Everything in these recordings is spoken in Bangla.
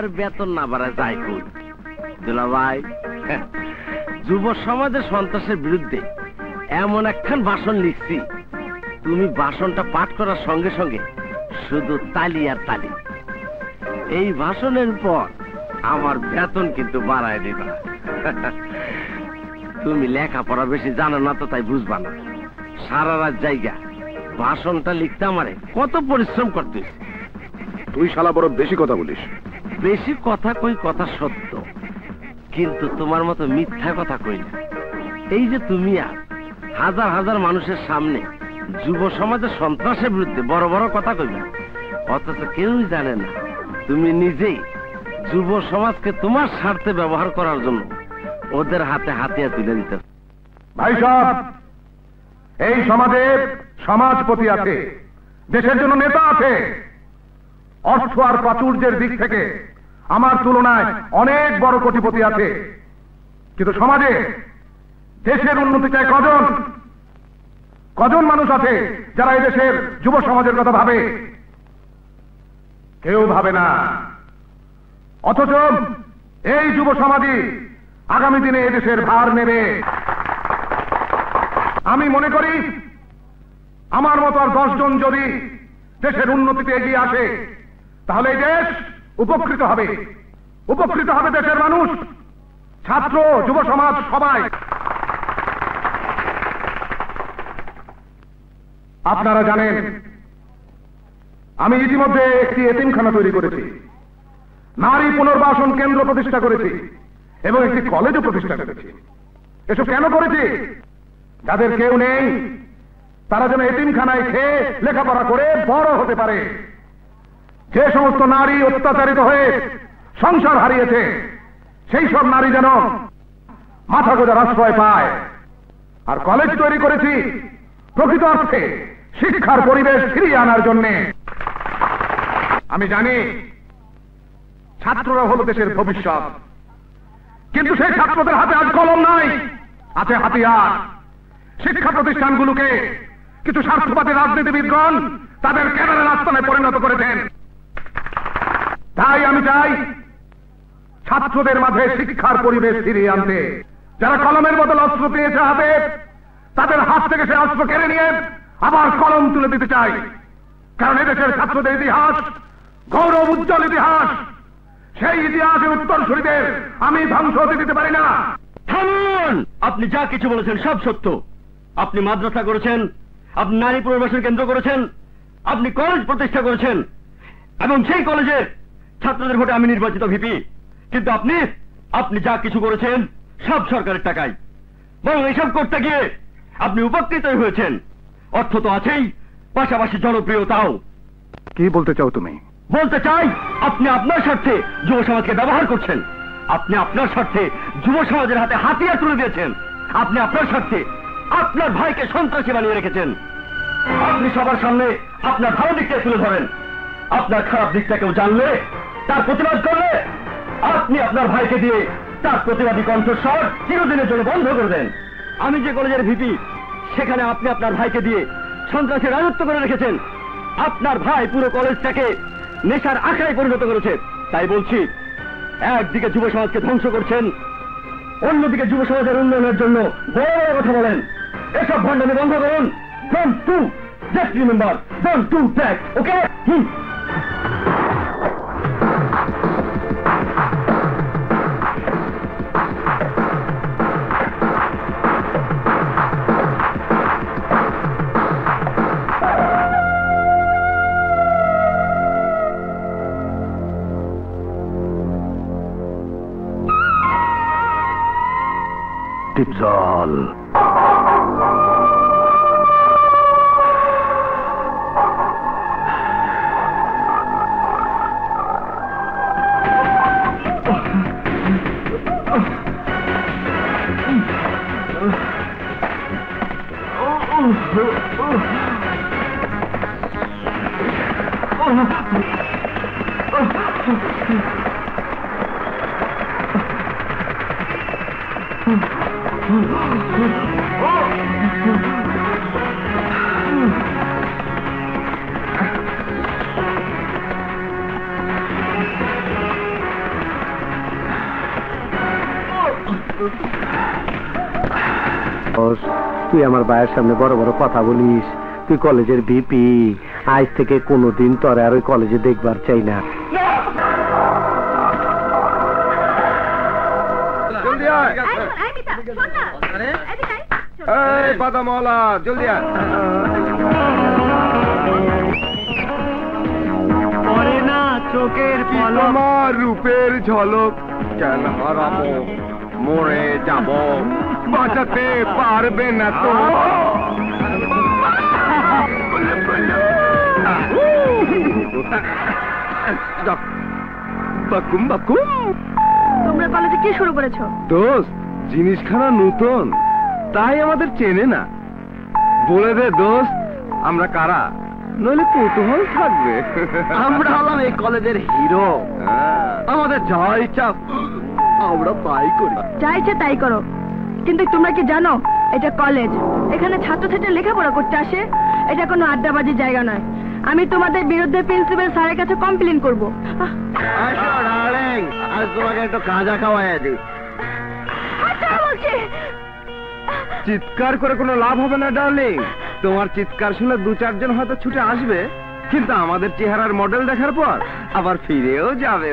এইবার বেতন না বাড়া যায় কই দুলা ভাই, যুব সমাজের সন্ত্রাসের বিরুদ্ধে এমন একখান ভাষণ লিখছি। তুমি ভাষণটা পাঠ করার সঙ্গে সঙ্গে শুধু তালি আর তালি। এই ভাষণের পর আমার বেতন কিন্তু বাড়ায় দিবা। তুমি লেখাপড়া বেশি জানো না তো তাই বুঝবা না। সারা রাত জায়গা ভাষণটা লিখতে আমারে কত পরিশ্রম করতে তুই শালা বড় বেশি কথা বলিস। বেশি কথা কই কথা সত্য। কিন্তু তোমার মতো মিথ্যা কথা কই না। এই যে তুমি আর, হাজার হাজার মানুষের সামনে যুব সমাজের সন্ত্রাসের বিরুদ্ধে বড় বড় কথা কইবা। অথচ কেউই জানে না, তুমি নিজেই যুব সমাজকে তোমার স্বার্থে ব্যবহার করার জন্য ওদের হাতে হাতিয়া তুলে দিতে। ভাই সাহেব এই সমাজে সমাজপতি আছে, দেশের জন্য নেতা আছে। অর্থ আর প্রাচুর্যের দিক থেকে আমার তুলনায় অনেক বড় কোটিপতি আছে। কিন্তু সমাজে দেশের উন্নতি চায় কজন? কজন মানুষ আছে যারা এই দেশের যুব সমাজের কথা ভাবে? কেউ ভাবে না। অথচ এই যুব সমাজই আগামী দিনে এদেশের ভার নেবে। আমি মনে করি, আমার মতো আর দশজন যদি দেশের উন্নতিতে এগিয়ে আসে, তাহলে এই দেশ উপকৃত হবে। উপকৃত হবে দেশের মানুষ। ছাত্র, যুব সমাজ, সবাই। আপনারা জানেন, আমি ইতিমধ্যে একটি এতিমখানা তৈরি করেছি। নারী পুনর্বাসন কেন্দ্র প্রতিষ্ঠা করেছি এবং একটি কলেজও প্রতিষ্ঠা করেছি। এসব কেন করেছি? যাদের কেউ নেই, তারা যেন এতিমখানায় খেয়ে লেখাপড়া করে বড় হতে পারে। যে সমস্ত নারী অত্যাচারিত হয়ে সংসার হারিয়েছে, সেই সব নারী যেন মাথা গোজার আশ্রয় পায়। আর কলেজ তৈরি করেছি প্রকৃত অর্থে শিক্ষার পরিবেশ ফিরিয়ে আনার জন্য। আমি জানি ছাত্ররা হলো দেশের ভবিষ্যৎ, কিন্তু সেই ছাত্রদের হাতে আজ কলম নাই আছে হাতিয়ার। শিক্ষা প্রতিষ্ঠানগুলোকে কিছু স্বার্থবাদী রাজনীতিবিদগণ তাদের ক্যাডারের আস্তানায় পরিণত করেছেন। তাই আমি চাই ছাত্রদের মাঝে শিক্ষার পরিবেশ ফিরিয়ে আনতে। যারা কলমের বদল অস্ত্র পেয়েছে হাতে, তাদের হাত থেকে সে অস্ত্র কেড়ে নিয়ে আবার কলম তুলে দিতে চাই। কারণ এদেশের ছাত্রদের ইতিহাস, গৌরব উজ্জ্বল ইতিহাস, সেই ইতিহাসের উত্তরসূরিদের আমি ধ্বংস হতে দিতে পারি না। থামুন! আপনি যা কিছু বলেছেন সব সত্য। আপনি মাদ্রাসা করেছেন, আপনি নারী পুনর্বাসন কেন্দ্র করেছেন, আপনি কলেজ প্রতিষ্ঠা করেছেন, এবং সেই কলেজে ছাত্রদের ভোটে আমি নির্বাচিত ভিপি কিন্তু আপনি আপনি যা কিছু করেছেন সব সরকারের টাকায়। বরং এসব করতে গিয়ে আপনি উপকৃতই হয়েছেন। অর্থ তো আছেই পাশাপাশি জনপ্রিয়তাও। কি বলতে চাও তুমি? বলতে চাই আপনি আপনার স্বার্থে যুব সমাজকে ব্যবহার করছেন। আপনি আপনার স্বার্থে যুব সমাজের হাতে হাতিয়ার তুলে দিয়েছেন। আপনি আপনার স্বার্থে আপনার ভাইকে সন্ত্রাসী বানিয়ে রেখেছেন। আপনি সবার সামনে আপনার ভালো দিকটা তুলে ধরেন। আপনার খারাপ দিকটা কেউ জানলে তার প্রতিবাদ করলে আপনি আপনার ভাইকে দিয়ে তার প্রতিবাদী কণ্ঠস্বর চিরদিনের জন্য বন্ধ করে দেন। আমি যে কলেজের ভিপি, সেখানে আপনি আপনার ভাইকে দিয়ে সন্ত্রাসী রাজত্ব করে রেখেছেন। আপনার ভাই পুরো কলেজটাকে নেশার আখড়ায় পরিণত করেছে। তাই বলছি, একদিকে যুব সমাজকে ধ্বংস করছেন, অন্যদিকে যুব সমাজের উন্নয়নের জন্য বড় বড় কথা বলেন। এসব ভণ্ডামি বন্ধ করুন। Don't to just remember don't to talk okay hmm. টিপজল তুই আমার ভাইয়ের সামনে বড় বড় কথা বলিস। তুই কলেজের ভিপি। আজ থেকে কোনোদিন তোর আর ওই কলেজে দেখবার চাই না। বাদামওয়ালা জলদি আয়। পরে না চোখের তোমার রূপের ঝলক? কেন হারাবো? মরে যাব। বাঁচাতে পারবে না তো। বাকুম বাকুম। তোমরা কলেজে কি শুরু করেছ? দোস্ত জিনিসখানা নূতন। তাই আমাদের চেনে না। বলে দে দোস্ত আমরা কারা? নইলে কৌতূহল থাকবে। আমরা হলাম এই কলেজের হিরো। হ্যাঁ। আমাদের যা ইচ্ছা আমরা তাই করি। যা ইচ্ছে তাই করো। কিন্তু তোমরা কি জানো এটা কলেজ। এখানে ছাত্রছাত্রী লেখাপড়া করতে আসে। এটা কোনো আড্ডাবাজির জায়গা নয়। আমি তোমাদের বিরুদ্ধে প্রিন্সিপাল স্যারের কাছে কমপ্লেন করব। আজ তোমাকে একটু কাজা খাওয়াই দিই। চিৎকার করে কোনো লাভ হবে না, ডার্লিং। তোমার চিৎকার শুনে দু চারজন হয়তো ছুটে আসবে, কিন্তু আমাদের চেহারার মডেল দেখার পর আবার ফিরেও যাবে।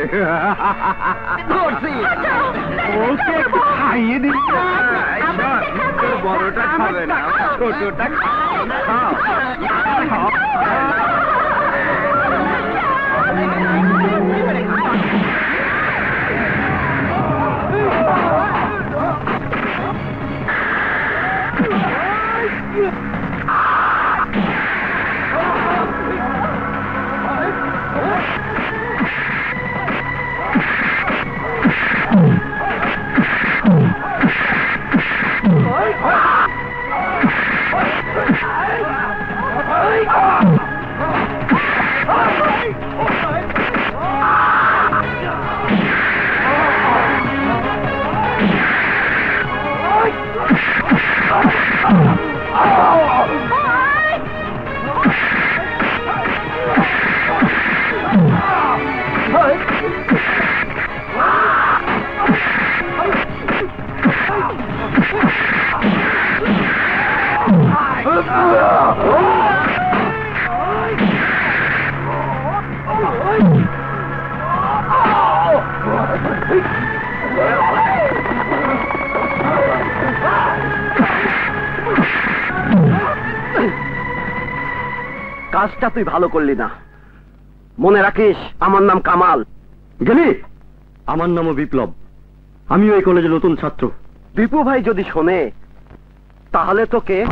বড়টা খাবে না। ছোটটা খাও। কাজটা তুই ভালো করলি না। মনে রাখিস আমার নাম কামাল। গেলি আমার নামও বিপ্লব। আমিও এই কলেজের নতুন ছাত্র। দীপু ভাই যদি শোনে তাহলে তোকে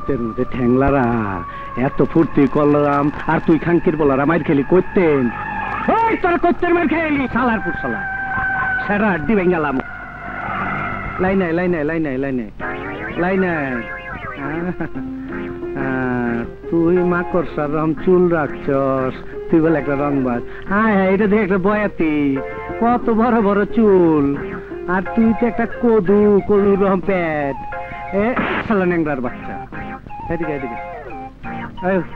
জুইতের মধ্যে ঠ্যাংলারা, এত ফুর্তি করলাম, আর তুই খাঙ্কির বলারা মাইর খেলি করতেন ওই তোর করতেন মাইর খেলি সালার পুর সালা সেরা আড্ডি ভেঙ্গালাম লাই নাই লাই নাই লাই তুই মাকড় সার রং চুল রাখছস, তুই বলে একটা রং রংবাজ হ্যাঁ হ্যাঁ এটা দেখে একটা বয়াতি। কত বড় বড় চুল। আর তুই তো একটা কদু কদু রং প্যাট। এ, শালা ন্যাংরার বাচ্চা। এদিকে এদিকে।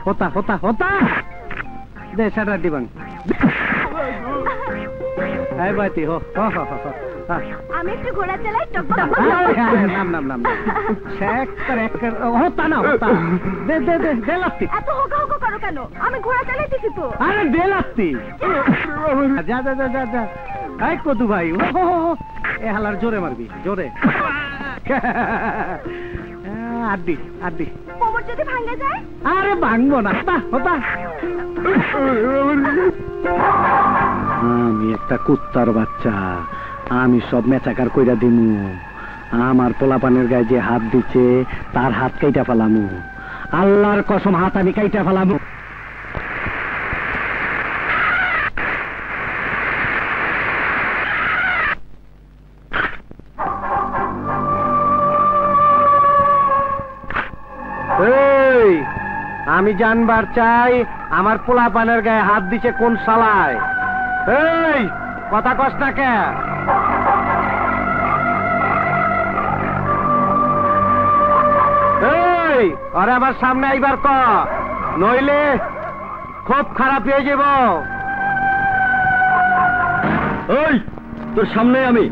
হতা হতা হতা। দে সেটা দিবাং এই বাতি হো হো হো হো, হো। আমি একটু ঘোড়া চালাই টপ টপ নাম নাম নাম শেখর একের হতা না হতা। দে দে দে দে লাত্তি। এত হোকা হোকা করো কেন? আমি ঘোড়া চালাইতেছি তো। আরে দে লাত্তি। যা যা যা যা যা। এই কদু ভাই ও হো হো, হো। এ হালার জোরে মারবি জোরে। আড্ডি আড্ডি। কোমর যদি ভাঙে যায়? আরে ভাঙবো না বাহ বাহ। আমি একটা কুত্তার বাচ্চা। আমি সব মেচাকার কইরা দিমু। আমার পোলাপানের গায়ে যে হাত দিচ্ছে তার হাত কাইটা ফেলামু। আল্লাহর কসম হাত আমি কাইটা ফেলামু? আমি জানবার চাই আমার পোলা পানের গায়ে হাত দিছে কোন সালায় এই কথা কস না কে? এই আরে আমার সামনে আইবার ক। নইলে খুব খারাপ হয়ে যাব। ওই তোর সামনে আমি।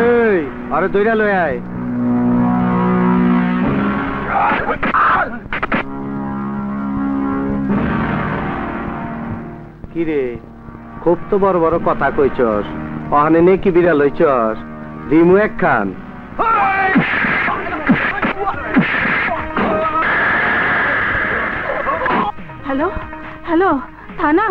এই আরে দইরা লই আয়। কিরে? খুব তো বড় বড় কথা কইছস। অহানে নে কি বিড়াল হইছস দিমু একখান। হ্যালো? হ্যালো? থানা?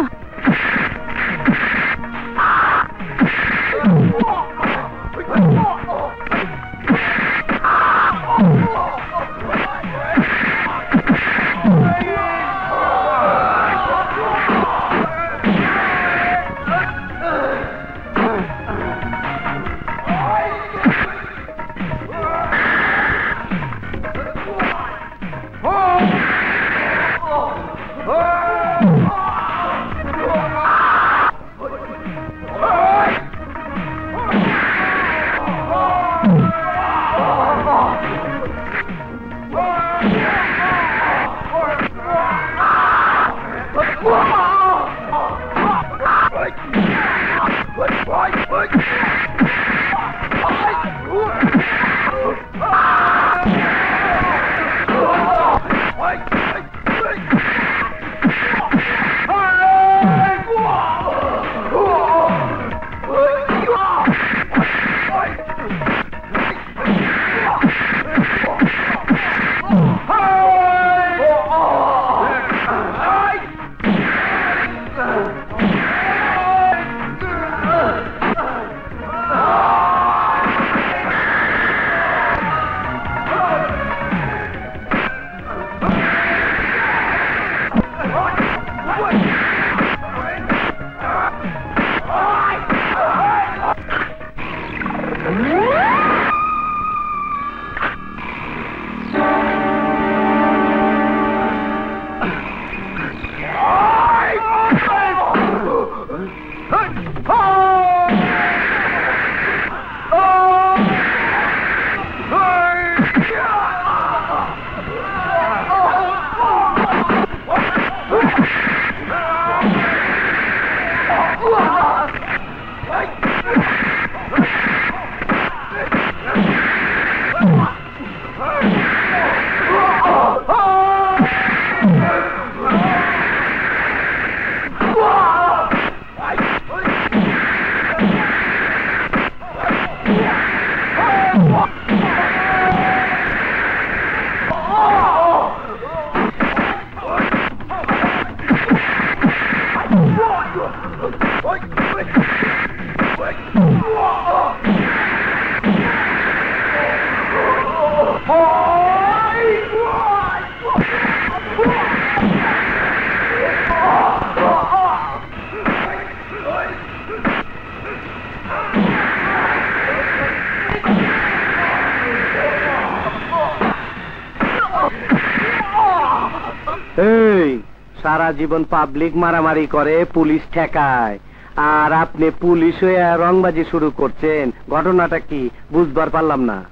জীবন পাবলিক মারামারি করে, পুলিশ ঠেকায়। আর আপনি পুলিশ হয়ে রংবাজি শুরু করছেন। ঘটনাটা কি? বুঝবার পারলাম না।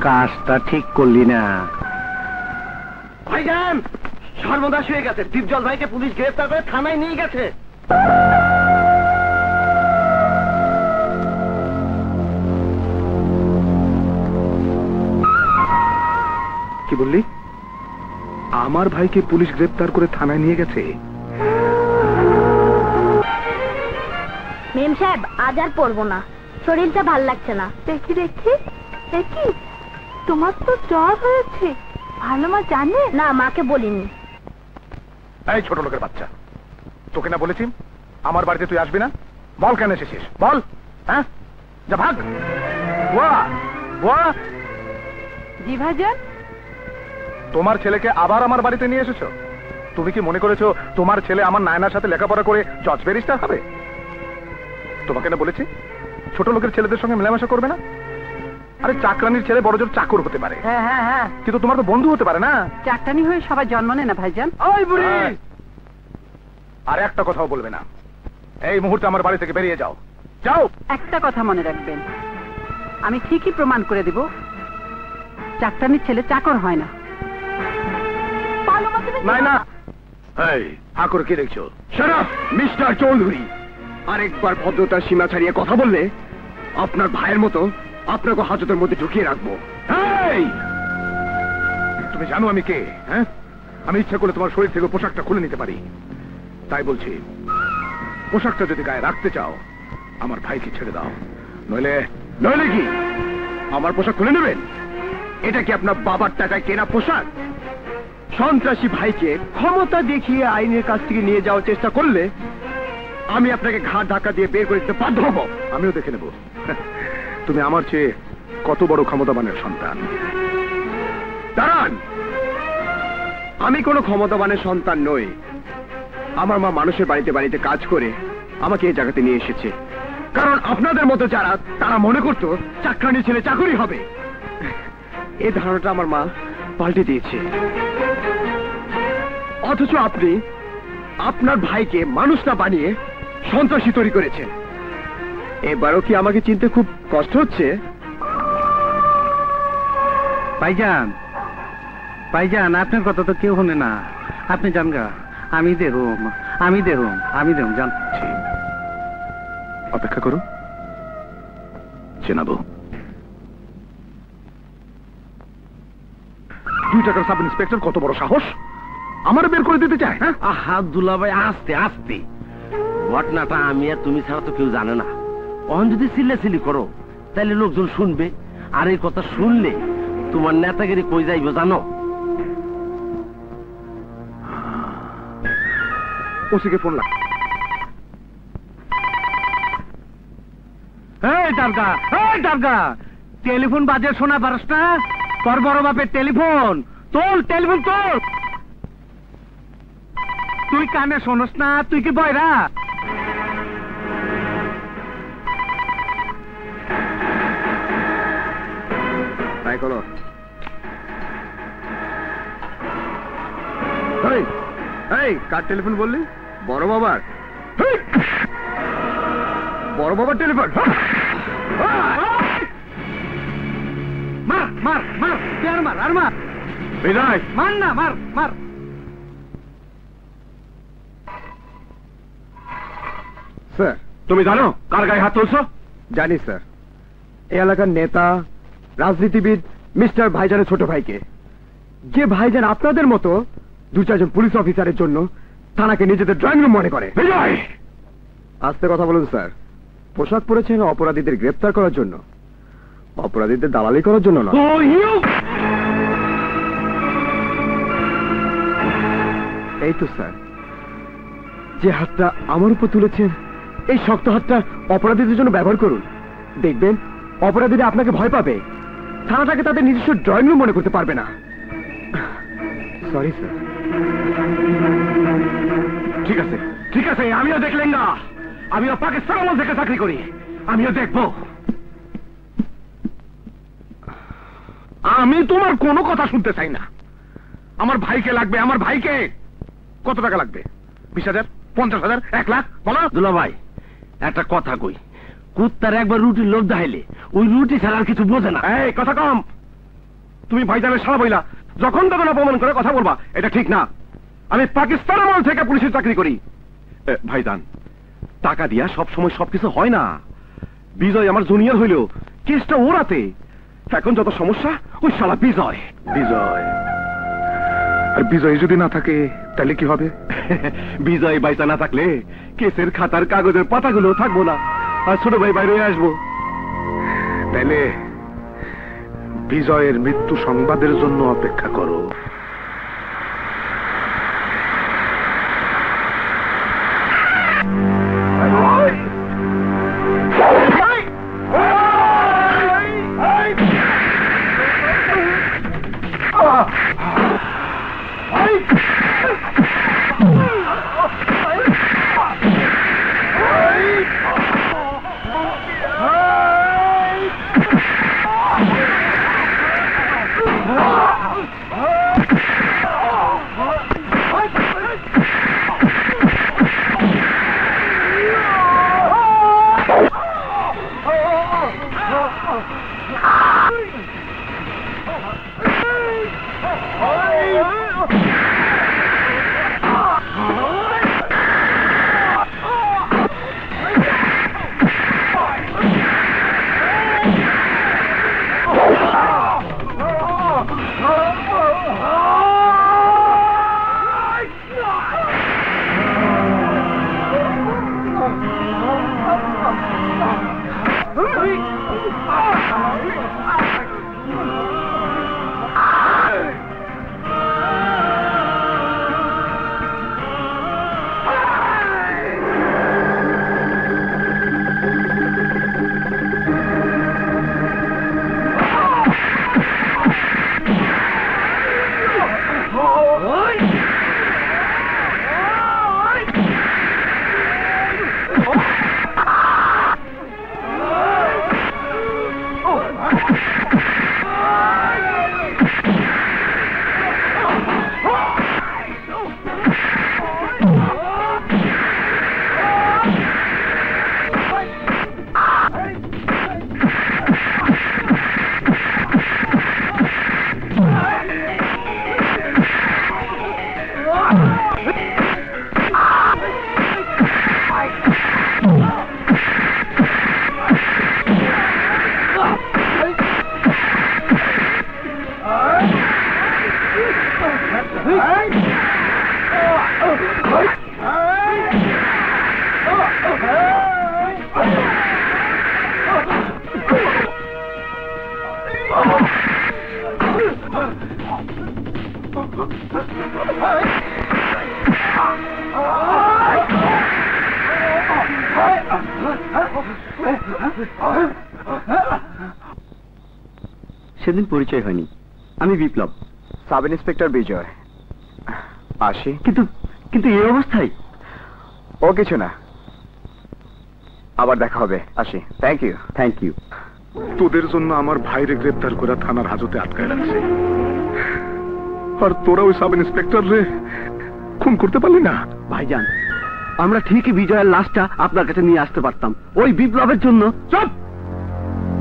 কাজটা ঠিক করলি না। সর্বদাস হয়ে গেছে। দীপজল ভাইকে পুলিশ গ্রেফতার করে থানায় নিয়ে গেছে। কি বললি? আমার ভাইকে পুলিশ গ্রেপ্তার করে থানায় নিয়ে গেছে? মেম সাহেব আজ আর পড়ব না। শরীরটা ভালো লাগছে না। দেখি দেখি দেখি। তোমার তো জ্বর হয়েছে। ভালো মা জানে? না মাকে বলিনি। এই ছোট লোকের বাচ্চা। তোকে না বলেছি আমার বাড়িতে তুই আসবি না? বল কেন এসেছিস? বল। হ্যাঁ? যা ভাগ। জি ভাইজান তোমার ছেলেকে আবার আমার বাড়িতে নিয়ে এসেছ? তুমি কি মনে করেছ তোমার ছেলে আমার নায়নার সাথে লেখাপড়া করে জজ ব্যারিস্টার হবে? তোমাকে না বলেছি ছোট লোকের ছেলেদের সঙ্গে মেলামেশা করবে না? আরে চাকরানির ছেলে বড় জোর চাকর হতে পারে। হ্যাঁ হ্যাঁ হ্যাঁ। কিন্তু তোমার তো বন্ধু হতে পারে না। চাকটানি হয়ে সবাই জন্ম নেয় না ভাইজান। ওই বুড়ি! আর একটা কথাও বলবে না। এই মুহূর্তে আমার বাড়ি থেকে বেরিয়ে যাও। যাও! একটা কথা মনে রাখবেন। আমি ঠিকই প্রমাণ করে দিব চাকটানির ছেলে চাকর হয় না। নাই না এই হাকুর কি দেখছ? শরাফ মিস্টার চৌধুরী আরেকবার ভদ্রতার সীমা ছাড়িয়ে কথা বললে আপনার ভাইয়ের মতো আপনাকে হাজতের মধ্যে ঢুকিয়ে রাখব। তুমি জানো আমি কে হ্যাঁ? আমি ইচ্ছা করলে তোমার শরীর থেকে পোশাকটা খুলে নিতে পারি। তাই বলছি, পোশাকটা যদি গায়ে রাখতে চাও, আমার ভাইকে ছেড়ে দাও। নইলে নইলে কি? আমার পোশাক খুলে নেবেন? এটা কি আপনার বাবার টাকায় কেনা পোশাক? সন্ত্রাসী ভাইকে ক্ষমতা দেখিয়ে আইনের কাছ থেকে নিয়ে যাওয়ার চেষ্টা করলে আমি আপনাকে ঘাট ধাক্কা দিয়ে বের করে দিতে বাধ্য হব। আমিও দেখে নেব। তুমি আমার চেয়ে কত বড় ক্ষমতাবানের সন্তান? দাঁড়ান! আমি কোনো ক্ষমতাবানের সন্তান নই। আমার মা মানুষের বাড়িতে বাড়িতে কাজ করে আমাকে এই জায়গাতে নিয়ে এসেছে। কারণ আপনাদের মতো যারা, তারা মনে করতো চাকরানি ছেলে চাকরি হবে। এই ধারণাটা আমার মা পাল্টে দিয়েছে। অথচ আপনি আপনার ভাইকে মানুষ না বানিয়ে সন্ত্রাসী তৈরি করেছেন। এবারও কি আমাকে চিনতে খুব কষ্ট হচ্ছে? ভাইজান ভাইজান আপনার কথা তো কেউ শুনে না। আপনি জান গা আমি দেহুম আমি দেহুম আমি দেহুম জান অপেক্ষা করো চেনাবো। দুই টাকার সাব ইন্সপেক্টর কত বড় সাহস? আমার বের করে দিতে চায় হ্যাঁ? আহা দুলাভাই আস্তে আস্তে। ঘটনাটা আমি আর তুমি ছাড়া তো কেউ জানে না। অহন যদি চিল্লাচিল্লি করো তাহলে লোকজন শুনবে আর এই কথা শুনলে তোমার নেতাগিরি কই যাইব জানো? ওসিকে ফোন লাগ এই এই টেলিফোন বাজে শোনা পারস না? তোর বড় বাপের টেলিফোন তোল টেলিফোন তোল তুই কানে শোনস না তুই কি বয়রা? করো এই, এই কার টেলিফোন বললি? বড় বাবার! বড় বাবার টেলিফোন মার মার আর মার আর মার। বিদায়। মার না মার মার। স্যার তুমি জানো কার গায়ে হাত তুলছো? জানি স্যার এই এলাকার নেতা রাজনীতিবিদ মিস্টার ভাইজানের ছোট ভাইকে। যে ভাইজান আপনাদের মতো দু চারজন পুলিশ অফিসারের জন্য থানাকে নিজেদের ড্রয়িং রুম মনে করে। আস্তে কথা বলুন স্যার। পোশাক পরেছেন অপরাধীদের গ্রেপ্তার করার জন্য। অপরাধীদের দালালি করার জন্য না এই তো স্যার। যে হাতটা আমার উপর তুলেছেন এই শক্ত হাতটা অপরাধীদের জন্য ব্যবহার করুন। দেখবেন অপরাধীরা আপনাকে ভয় পাবে। থানাটাকে তাদের নিজস্ব ড্রয়িং রুম মনে করতে পারবে না। সরি স্যার ঠিক আছে ঠিক আছে আমিও দেখলেন না আমিও পাকিস্তান আমল থেকে চাকরি করি। আমিও দেখব। আমি তোমার কোনো কথা শুনতে চাই না। আমার ভাইকে লাগবে আমার ভাইকে। কত টাকা লাগবে? বিশ হাজার পঞ্চাশ হাজার এক লাখ বলো। দুলা ভাই একটা কথা কই। কুত্তার একবার রুটির লোভ দেখাইলে ওই রুটি ছাড়া আর কিছু বোঝে না। এই কথা কম। তুমি ভাইজানের সারা বইলা যখন তখন অপমান করে কথা বলবা এটা ঠিক না। আমি পাকিস্তান আমল থেকে পুলিশের চাকরি করি। ভাইজান টাকা দিয়া সব সময় সবকিছু হয় না। বিজয় আমার জুনিয়র হইল কেসটা ওরাতে। এখন যত সমস্যা ওই শালা বিজয়। বিজয়। আর বিজয় যদি না থাকে তাহলে কি হবে? বিজয় বাইসা না থাকলে কেসের খাতার কাগজের পাতাগুলো থাকব না। আর ছোট ভাই বাইরে আসব। তাইলে বিজয়ের মৃত্যু সংবাদের জন্য অপেক্ষা করো। সেদিন পরিচয় হয়নি। আমি বিপ্লব সাব ইন্সপেক্টর বিজয়। আসি। কিন্তু কিন্তু এই অবস্থায়? ও কিছু না। আবার দেখা হবে। আসি। থ্যাংক ইউ থ্যাংক ইউ তোদের জন্য আমার ভাইরে গ্রেপ্তার করে থানার হাজতে আটকায় রাখছে। আর তোরা ওই সাব ইন্সপেক্টর রে খুন করতে পারলি না? ভাইজান আমরা ঠিকই বিজয়ের লাশটা আপনার কাছে নিয়ে আসতে পারতাম। ওই বিপ্লবের জন্য চুপ!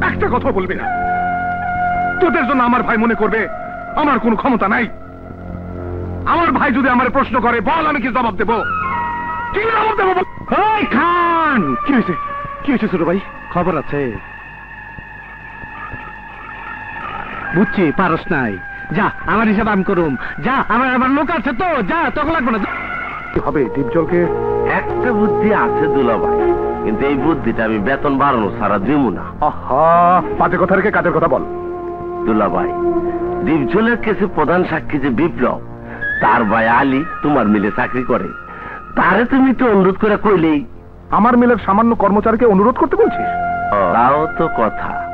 একটা কথা বলবি না। তোদের জন্য আমার ভাই মনে করবে আমার কোনো ক্ষমতা নাই। আমার ভাই যদি আমার প্রশ্ন করে বল আমি কি জবাব দেবো? কি জবাব দেবো খান! কি হয়েছে? কি হয়েছে ছোট ভাই? খবর আছে। বুঝছি পারস নাই। যা আমার হিসাব আমি করুম। যা আমার আমার লোক আছে তো যা তখন লাগবে না। কি হবে দীপজলকে একটা বুদ্ধি আছে দুলাভাই কিন্তু এই বুদ্ধিটা আমি বেতন বাড়ানো সারা দিব না। আহা পাতে কথা রেখে কাজের কথা বল। দুলাভাই দীপজলের কেসে প্রধান সাক্ষী যে বিপ্লব তার ভাই আলী তোমার মিলে চাকরি করে। তারে তুমি তো অনুরোধ করে কইলেই। আমার মিলের সামান্য কর্মচারীকে অনুরোধ করতে বলছিস? তাও তো কথা।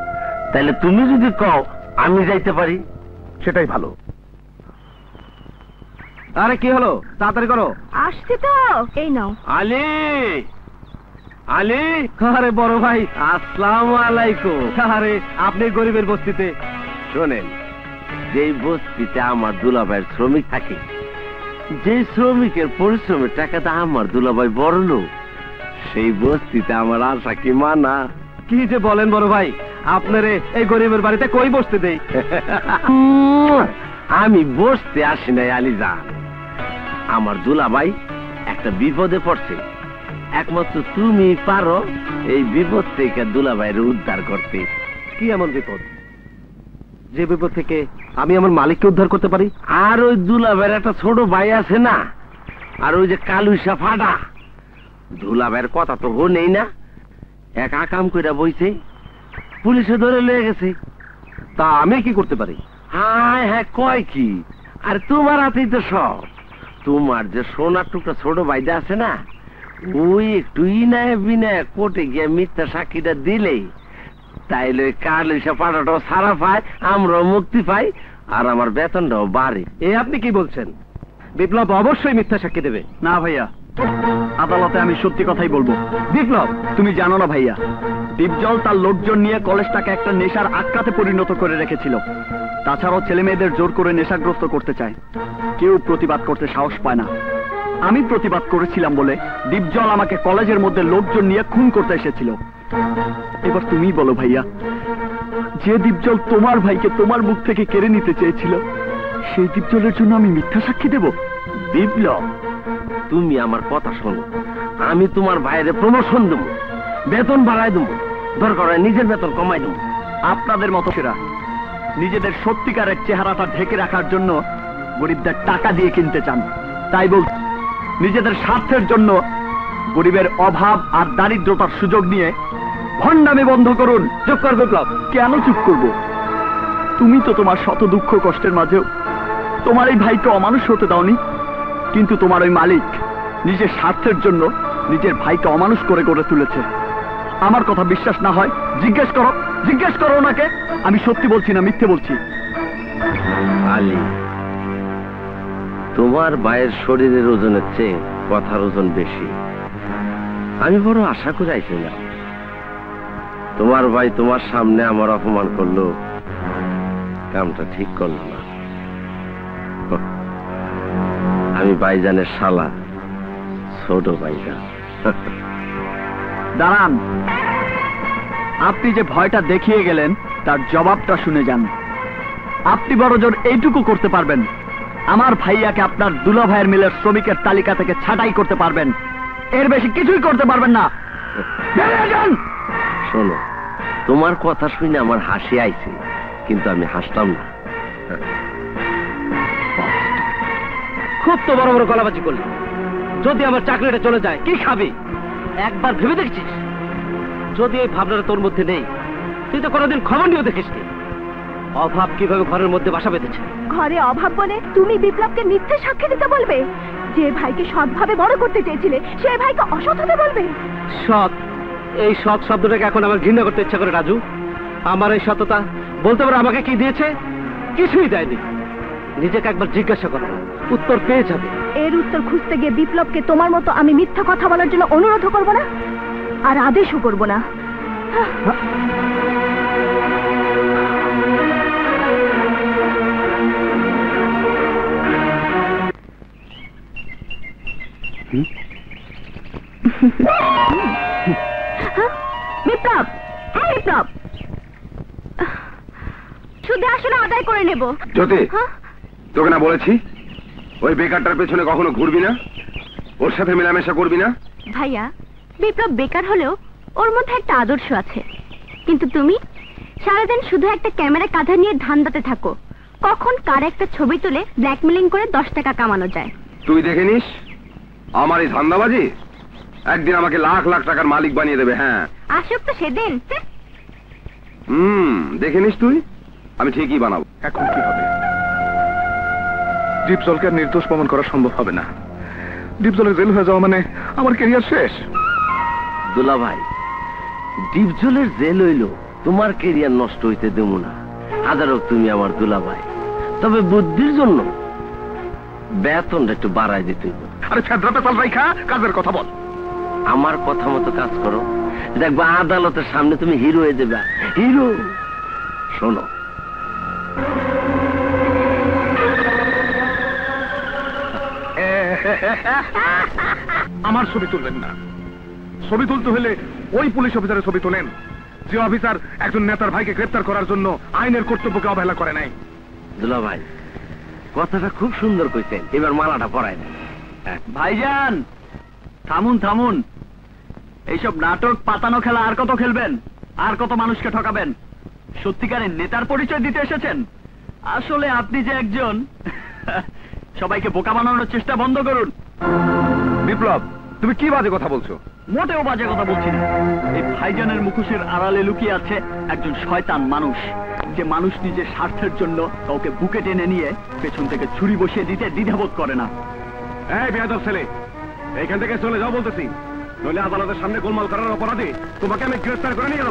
তাহলে তুমি যদি কও আমি যাইতে পারি? সেটাই ভালো। আরে কি হলো? তাড়াতাড়ি করো। আসছে তো। এই নাও। আলী! আলী! আরে বড় ভাই আসসালামু আলাইকুম। আরে আপনি গরিবের বস্তিতে। শোনেন যেই বস্তিতে আমার দুলাভাইয়ের শ্রমিক থাকে যে শ্রমিকের পরিশ্রমের টাকাটা আমার দুলাভাই বড় লোক সেই বস্তিতে আমার আশা কি মানা? কি যে বলেন বড় ভাই আপনারে এই গরিবের বাড়িতে কই বসতে দেই? আমি বসতে আসি নাই আলিজান আমার দুলাভাই একটা বিপদে পড়ছে। একমাত্র তুমি পারো এই বিপদ থেকে দুলাভাইয়ের উদ্ধার করতে। কি এমন বিপদ? যে বিপদ থেকে আমি আমার মালিককে উদ্ধার করতে পারি? আর ওই দুলাভাইয়ের একটা ছোট ভাই আছে না? আর ওই যে কালুসা ফাটা দুলাভাইয়ের কথা তো নেই না। এক আকাম কইরা বইছে। পুলিশে ধরে লয়ে গেছে। তা আমি কি করতে পারি? হ্যাঁ হ্যাঁ কয় কি? আর তোমার হাতেই তো সব। তোমার যে সোনার টুকটা ছোট ভাইটা আছে না ওই একটু ইনায় বিনায় কোর্টে গিয়ে মিথ্যা সাক্ষীটা দিলেই তাইলে কাল এসে পাঠাটাও সারা পায়, আমরাও মুক্তি পাই, আর আমার বেতনটাও বাড়ে। এ আপনি কি বলছেন? বিপ্লব অবশ্যই মিথ্যা সাক্ষী দেবে। না ভাইয়া, আদালতে আমি সত্যি কথাই বলব। বিপ্লব, তুমি জানো না ভাইয়া দীপজল তার লোকজন নিয়ে কলেজটাকে একটা নেশার আক্কাতে পরিণত করে রেখেছিল। তাছাড়াও ছেলে মেয়েদের জোর করে নেশাগ্রস্ত করতে চায়। কেউ প্রতিবাদ করতে সাহস পায় না। আমি প্রতিবাদ করেছিলাম বলে দীপজল আমাকে কলেজের মধ্যে লোকজন নিয়ে খুন করতে এসেছিল। এবার তুমি বলো ভাইয়া যে দীপজল তোমার ভাইকে তোমার মুখ থেকে কেড়ে নিতে চেয়েছিল সেই দীপজলের জন্য আমি মিথ্যা সাক্ষী দেব? বিপ্লব তুমি আমার কথা শোনো। আমি তোমার বাইরে প্রমোশন দেবো বেতন বাড়াই দেবো দরকার হয় নিজের বেতন কমাই দেবো। আপনাদের মতো সেরা নিজেদের সত্যিকারের চেহারাটা ঢেকে রাখার জন্য গরিবদের টাকা দিয়ে কিনতে চান। তাই বল নিজেদের স্বার্থের জন্য গরিবের অভাব আর দারিদ্রতার সুযোগ নিয়ে ভণ্ডামি বন্ধ করুন। চুপ কর বিপ্লব। কেন চুপ করব? তুমি তো তোমার শত দুঃখ কষ্টের মাঝেও তোমার এই ভাইকে অমানুষ হতে দাওনি। কিন্তু তোমার ওই মালিক নিজের স্বার্থের জন্য নিজের ভাইকে অমানুষ করে গড়ে তুলেছে। আমার কথা বিশ্বাস না হয়। জিজ্ঞেস করো। জিজ্ঞেস করো ওনাকে। আমি সত্যি বলছি না মিথ্যে বলছি। আলী। তোমার ভাইয়ের শরীরের ওজনের চেয়ে কথার ওজন বেশি। আমি বড় আশা করে তোমার ভাই তোমার সামনে আমার অপমান করল, কামটা ঠিক করল না। আমি ভাইজানের শালা, ছোট ভাইজান দাঁড়ান। আপনি যে ভয়টা দেখিয়ে গেলেন, তার জবাবটা শুনে যান। আপনি বড় জোর এইটুকু করতে পারবেন। আমার ভাইয়াকে আপনার দুলা ভাইয়ের মিলের শ্রমিকের তালিকা থেকে ছাঁটাই করতে পারবেন। এর বেশি কিছুই করতে পারবেন না। শোনো তোমার কথা শুনে আমার হাসি আইছে কিন্তু আমি হাসলাম না। খুব তো বড় বড় গলাবাজি করলি। যদি আমার চাকরিটা চলে যায় কি খাবি? একবার ভেবে দেখছিস? যদি এই ভাবনাটা তোর মধ্যে নেই তুই তো কোনোদিন খবর নিয়েও দেখিসনি। অভাব কীভাবে ঘরের মধ্যে বাসা বেঁধেছে? ঘরে অভাব বলে তুমি বিপ্লবকে মিথ্যে সাক্ষী দিতে বলবে? যে ভাইকে সৎভাবে বড় করতে চেয়েছিলে সেই ভাইকে অসৎ হতে বলবে? সৎ? এই সৎ শব্দটাকে এখন আমার ঘৃণা করতে ইচ্ছা করে রাজু। আমার এই সততা বলতে পারো আমাকে কি দিয়েছে? কিছুই দেয়নি। নিজেকে একবার জিজ্ঞাসা করো উত্তর পেয়ে যাবে। এর উত্তর খুঁজতে গিয়ে বিপ্লবকে তোমার মতো আমি মিথ্যা কথা বলার জন্য অনুরোধ করব না আর আদেশও করব না। বিপ্লব হ্যাঁ? বিপ্লব শুধু আসলে আদায় করে নেব। জ্যোতি হ্যাঁ? তোকে না বলেছি ওই বেকারটার পেছনে কখনো ঘুরবি না? ওর সাথে মেলামেশা করবি না? ভাইয়া বিপ্লব বেকার হলেও ওর মধ্যে একটা আদর্শ আছে। কিন্তু তুমি সারাদিন শুধু একটা ক্যামেরা কাঁধে নিয়ে ধান্দাতে থাকো। কখন কার একটা ছবি তুলে ব্ল্যাকমেলিং করে দশ টাকা কামানো যায়? তুই দেখে নিস? আমার এই ধান্দাবাজি? একদিন আমাকে লাখ লাখ টাকার মালিক বানিয়ে দেবে হ্যাঁ। আসুক তো সেদিন। হুম দেখে নিস তুই। আমি ঠিকই বানাবো। এখন কি হবে? ডিপজলকে আর নির্দোষ প্রমাণ করা সম্ভব হবে না। ডিপজলের জেল হয়ে যাওয়া মানে আমার কেরিয়ার শেষ। দুলা ভাই ডিপজলের জেল হইল তোমার কেরিয়ার নষ্ট হইতে দেবো না। হোক তুমি আমার দুলা ভাই তবে বুদ্ধির জন্য বেতনটা একটু বাড়াই দিতে হইব। আরে ছেদ্রা পেপাল রাইখা কাজের কথা বল। আমার কথা মতো কাজ করো। দেখবা আদালতের সামনে তুমি হিরো হয়ে যাবে। হিরো! শোনো। আমার ছবি তুলবেন না। ছবি তুলতে হলে ওই পুলিশ অফিসারের ছবি তোলেন যে অফিসার একজন নেতার ভাইকে গ্রেপ্তার করার জন্য আইনের কর্তব্যকে অবহেলা করে নাই। দুলা ভাই কথাটা খুব সুন্দর কইছেন। এবার মালাটা দেন হ্যাঁ। ভাইজান থামুন থামুন। এইসব নাটক পাতানো খেলা আর কত খেলবেন? আর কত মানুষকে ঠকাবেন? সত্যিকারের নেতার পরিচয় দিতে এসেছেন? আসলে আপনি যে একজন সবাইকে বোকা বানানোর চেষ্টা বন্ধ করুন। বিপ্লব তুমি কি বাজে কথা বলছো? মোটেও বাজে কথা বলছি না। এই ভাইজানের মুখোশের আড়ালে লুকিয়ে আছে একজন শয়তান মানুষ। যে মানুষ নিজের স্বার্থের জন্য কাউকে বুকে টেনে নিয়ে পেছন থেকে ছুরি বসিয়ে দিতে দ্বিধাবোধ করে না। এইখান থেকে চলে যাও বলতেছি। নইলে আদালতের সামনে গোলমাল করার অপরাধে তোমাকে আমি গ্রেফতার করে নিয়ে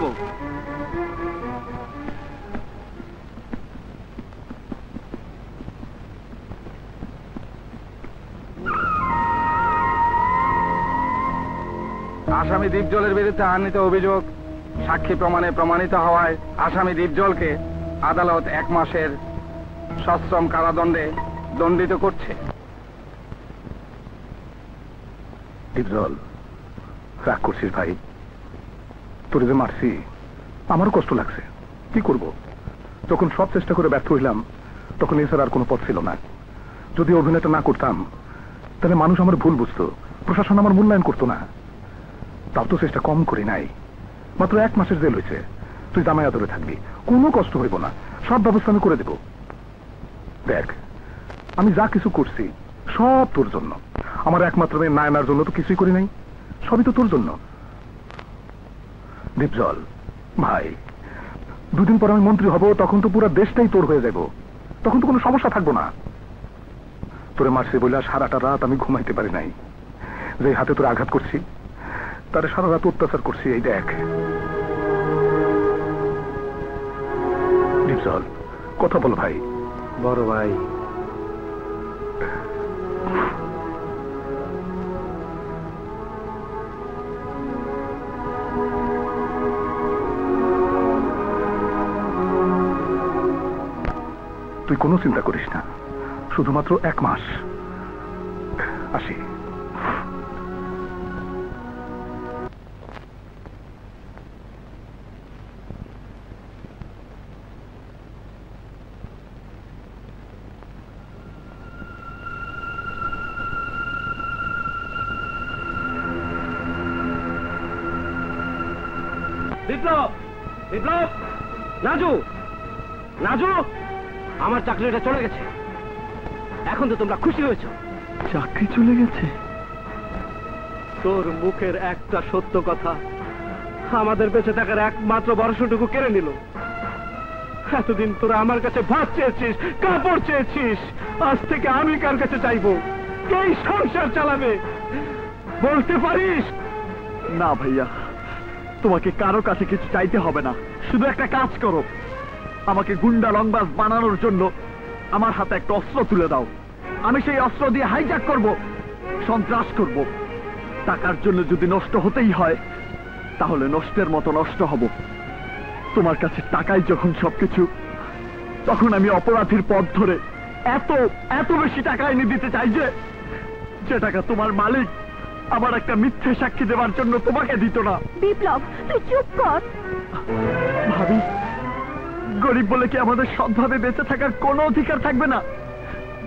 আসামি দ্বীপজলের বিরুদ্ধে আনিত অভিযোগ, সাক্ষী প্রমাণে প্রমাণিত হওয়ায় আসামি দ্বীপজলকে আদালত এক মাসের সশ্রম কারাদণ্ডে দণ্ডিত করছে। দীপজল রাগ করছিস ভাই। তোর যে মারছি, আমারও কষ্ট লাগছে। কি করব? যখন সব চেষ্টা করে ব্যর্থ হইলাম, তখন এছাড়া আর কোনো পথ ছিল না। যদি অভিনয়টা না করতাম, তাহলে মানুষ আমার ভুল বুঝতো, প্রশাসন আমার মূল্যায়ন করতো না। তাও তো চেষ্টা কম করি নাই। মাত্র এক মাসের জেল হয়েছে। তুই জামাই আদরে থাকবি। কোনো কষ্ট হইব না। সব ব্যবস্থা আমি করে দেব। দেখ, আমি যা কিছু করছি, সব তোর জন্য। আমার একমাত্র মেয়ে নায়নার জন্য তো কিছুই করি নাই। সবই তো তোর জন্য। দীপজল, ভাই, দুদিন পর আমি মন্ত্রী হব, তখন তো পুরো দেশটাই তোর হয়ে যাব তখন তো কোনো সমস্যা থাকব না। তোরে মারছি বলে সারাটা রাত আমি ঘুমাইতে পারি নাই। যে হাতে তোর আঘাত করছি, তারে সারা রাত অত্যাচার করছি, এই দেখ। দীপজল, কথা বল ভাই। বড় ভাই। তুই কোনো চিন্তা করিস না। শুধুমাত্র এক মাস। আসি। বিপ্লব! বিপ্লব! নাজু! নাজু! আমার চাকরিটা চলে গেছে। এখন তো তোমরা খুশি হয়েছো। চাকরি চলে গেছে? তোর মুখের একটা সত্য কথা। আমাদের বেঁচে থাকার একমাত্র ভরসাটুকু কেড়ে নিল। এতদিন তোরা আমার কাছে ভাত চেয়েছিস কাপড় চেয়েছিস। আজ থেকে আমি কার কাছে চাইব? কে সংসার চালাবে? বলতে পারিস? না ভাইয়া তোমাকে কারও কাছে কিছু চাইতে হবে না। শুধু একটা কাজ করো। আমাকে গুন্ডা লংবাজ বানানোর জন্য আমার হাতে একটা অস্ত্র তুলে দাও। আমি সেই অস্ত্র দিয়ে হাইজ্যাক করব সন্ত্রাস করব। টাকার জন্য যদি নষ্ট হতেই হয় তাহলে নষ্টের মতো নষ্ট হব। তোমার কাছে টাকাই যখন সবকিছু তখন আমি অপরাধীর পথ ধরে এত এত বেশি টাকা এনে দিতে চাই যে যে টাকা তোমার মালিক আমার একটা মিথ্যে সাক্ষী দেওয়ার জন্য তোমাকে দিত না। বিপ্লব তুই চুপ কর। ভাবি গরিব বলে কি আমাদের সৎভাবে বেঁচে থাকার কোনো অধিকার থাকবে না?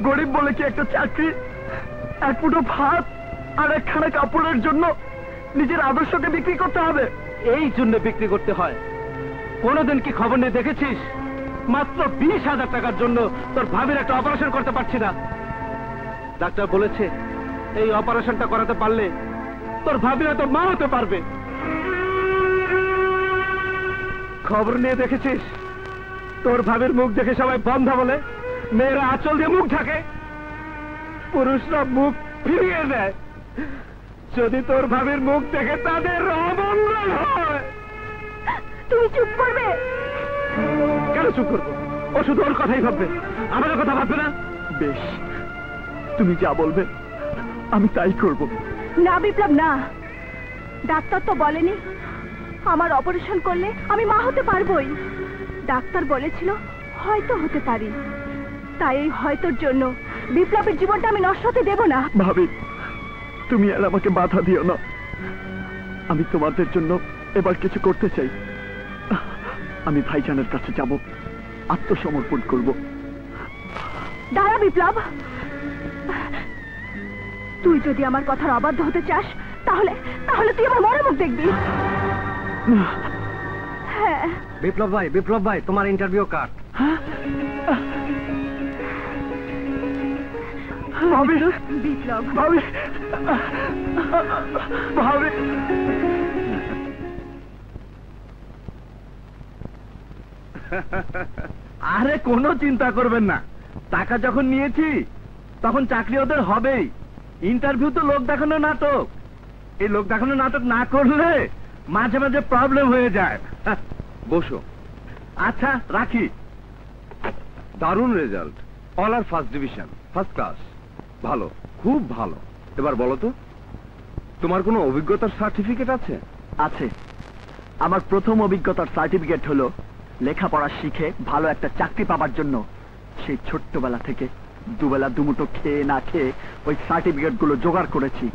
গরিব বলে কি একটা চাকরি, এক ফুটো ভাত আর একখানা কাপড়ের জন্য নিজের আদর্শকে বিক্রি করতে হবে? এই জন্য বিক্রি করতে হয়। কোনোদিন কি খবর নিয়ে দেখেছিস? মাত্র বিশ হাজার টাকার জন্য তোর ভাবির একটা অপারেশন করতে পারছি না। ডাক্তার বলেছে, এই অপারেশনটা করাতে পারলে তোর ভাবি হয়তো মা হতে পারবে। খবর নিয়ে দেখেছিস? তোর ভাবির মুখ দেখে সবাই বন্ধা বলে মেয়েরা আঁচল দিয়ে মুখ ঢাকে। পুরুষরা মুখ ফিরিয়ে দেয়। যদি তোর ভাবির মুখ দেখে তাদের অমঙ্গল হয়। তুমি চুপ করবে। কেন চুপ করব? ও শুধু ওর কথাই ভাববে। আমাদের কথা ভাববে না? বেশ তুমি যা বলবে আমি তাই করব। না বিপ্লব না। ডাক্তার তো বলেনি আমার অপারেশন করলে আমি মা হতে পারবোই। ডাক্তার বলেছিল হয়তো হতে পারি। তাই এই হয়তোর জন্য বিপ্লবের জীবনটা আমি নষ্ট হতে দেব না। ভাবি তুমি আর আমাকে বাধা দিও না। আমি তোমাদের জন্য এবার কিছু করতে চাই। আমি ভাইজানের কাছে যাব আত্মসমর্পণ করব। দাঁড়া বিপ্লব। তুই যদি আমার কথার অবাধ্য হতে চাস তাহলে তাহলে তুই আমার মনে মুখ দেখবি বিপ্লব ভাই বিপ্লব ভাই তোমার ইন্টারভিউ কার্ড ভাবি বিপ্লব ভাবি ভাবি আরে কোনো চিন্তা করবেন না। টাকা যখন নিয়েছি তখন চাকরি ওদের হবেই। ইন্টারভিউ তো লোক দেখানো নাটক। এই লোক দেখানো নাটক না করলে মাঝে মাঝে প্রবলেম হয়ে যায়। বসো। আচ্ছা রাখি। দারুণ result all are first division first class ভালো খুব ভালো। এবার বলো তো তোমার কোনো অভিজ্ঞতার সার্টিফিকেট আছে? আছে। আমার প্রথম অভিজ্ঞতার সার্টিফিকেট হলো লেখাপড়া শিখে ভালো একটা চাকরি পাবার জন্য সেই ছোট্টবেলা থেকে দুবেলা দুমুটো খেয়ে না খেয়ে ওই সার্টিফিকেটগুলো জোগাড় করেছি।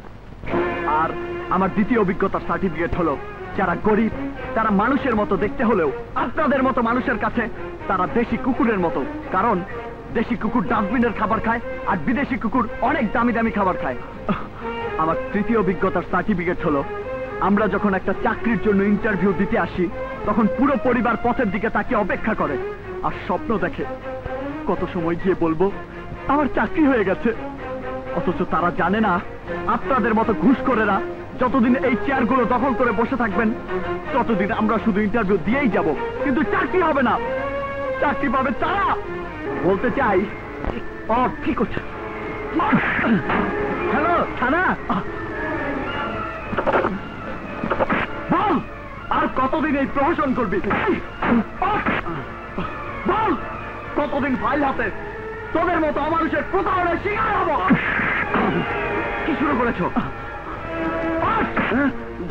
আর আমার দ্বিতীয় অভিজ্ঞতার সার্টিফিকেট হলো যারা গরিব, তারা মানুষের মতো দেখতে হলেও আপনাদের মতো মানুষের কাছে তারা দেশি কুকুরের মতো। কারণ দেশি কুকুর ডাস্টবিনের খাবার খায় আর বিদেশি কুকুর অনেক দামি দামি খাবার খায়। আমার তৃতীয় অভিজ্ঞতার সার্টিফিকেট হলো, আমরা যখন একটা চাকরির জন্য ইন্টারভিউ দিতে আসি, তখন পুরো পরিবার পথের দিকে তাকে অপেক্ষা করে আর স্বপ্ন দেখে। কত সময় গিয়ে বলব, আমার চাকরি হয়ে গেছে। অথচ তারা জানে না, আপনাদের মতো ঘুষখোরেরা যতদিন এই চেয়ারগুলো দখল করে বসে থাকবেন, ততদিন আমরা শুধু ইন্টারভিউ দিয়েই যাব। কিন্তু চাকরি হবে না। চাকরি পাবে তারা। বলতে চাই, ও, কি করছে? হ্যালো, থানা? বল, আর কতদিন এই প্রহসন করবি? বল, কতদিন ফাইল হাতে? তোদের মতো অমানুষের প্রতারণার শিকার হব। কি শুরু করেছ?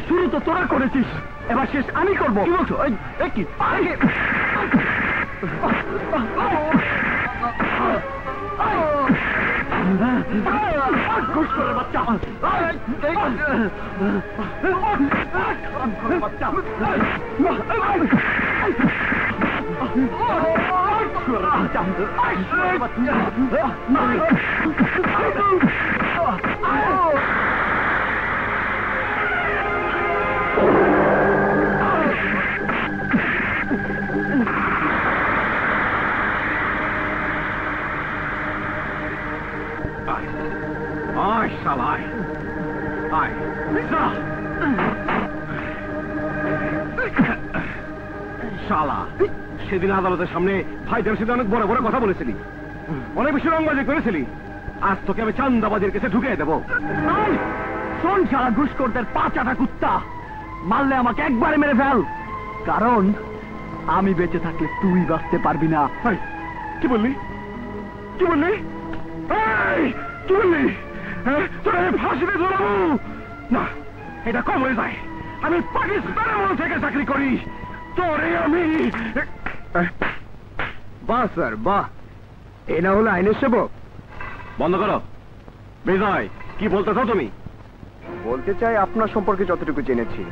শুরু তো তোরা করেছিস। এবার শেষ আমি করব। কি বলছো? কি? বাচ্চা। বাচ্চা আয় শালায় আয় শালা সেদিন আদালতের সামনে ভাইদের সাথে অনেক বড় বড় কথা বলেছিলি। অনেক বেশি রংবাজি করেছিলি। আজ তোকে আমি চান্দাবাজির কাছে ঢুকিয়ে দেবো। শোন সারা ঘুষখোরদের পাঁচাটা কুত্তা। মারলে আমাকে একবারে মেরে ফেল। কারণ আমি বেঁচে থাকলে তুই বাঁচতে পারবি না। কি বললি? কি বললি? কি বললি? তোরা আমি ফাঁসিতে ধরাবো না এটা কম হয়ে যায়। আমি পাকিস্তানের মধ্যে থেকে চাকরি করি। তোরে আমি বাহ স্যার বাহ। এ না হলো আইনের সেবক। বন্ধ করো। বিজয় কি বলতে চাও তুমি? বলতে চাই আপনার সম্পর্কে যতটুকু জেনেছি।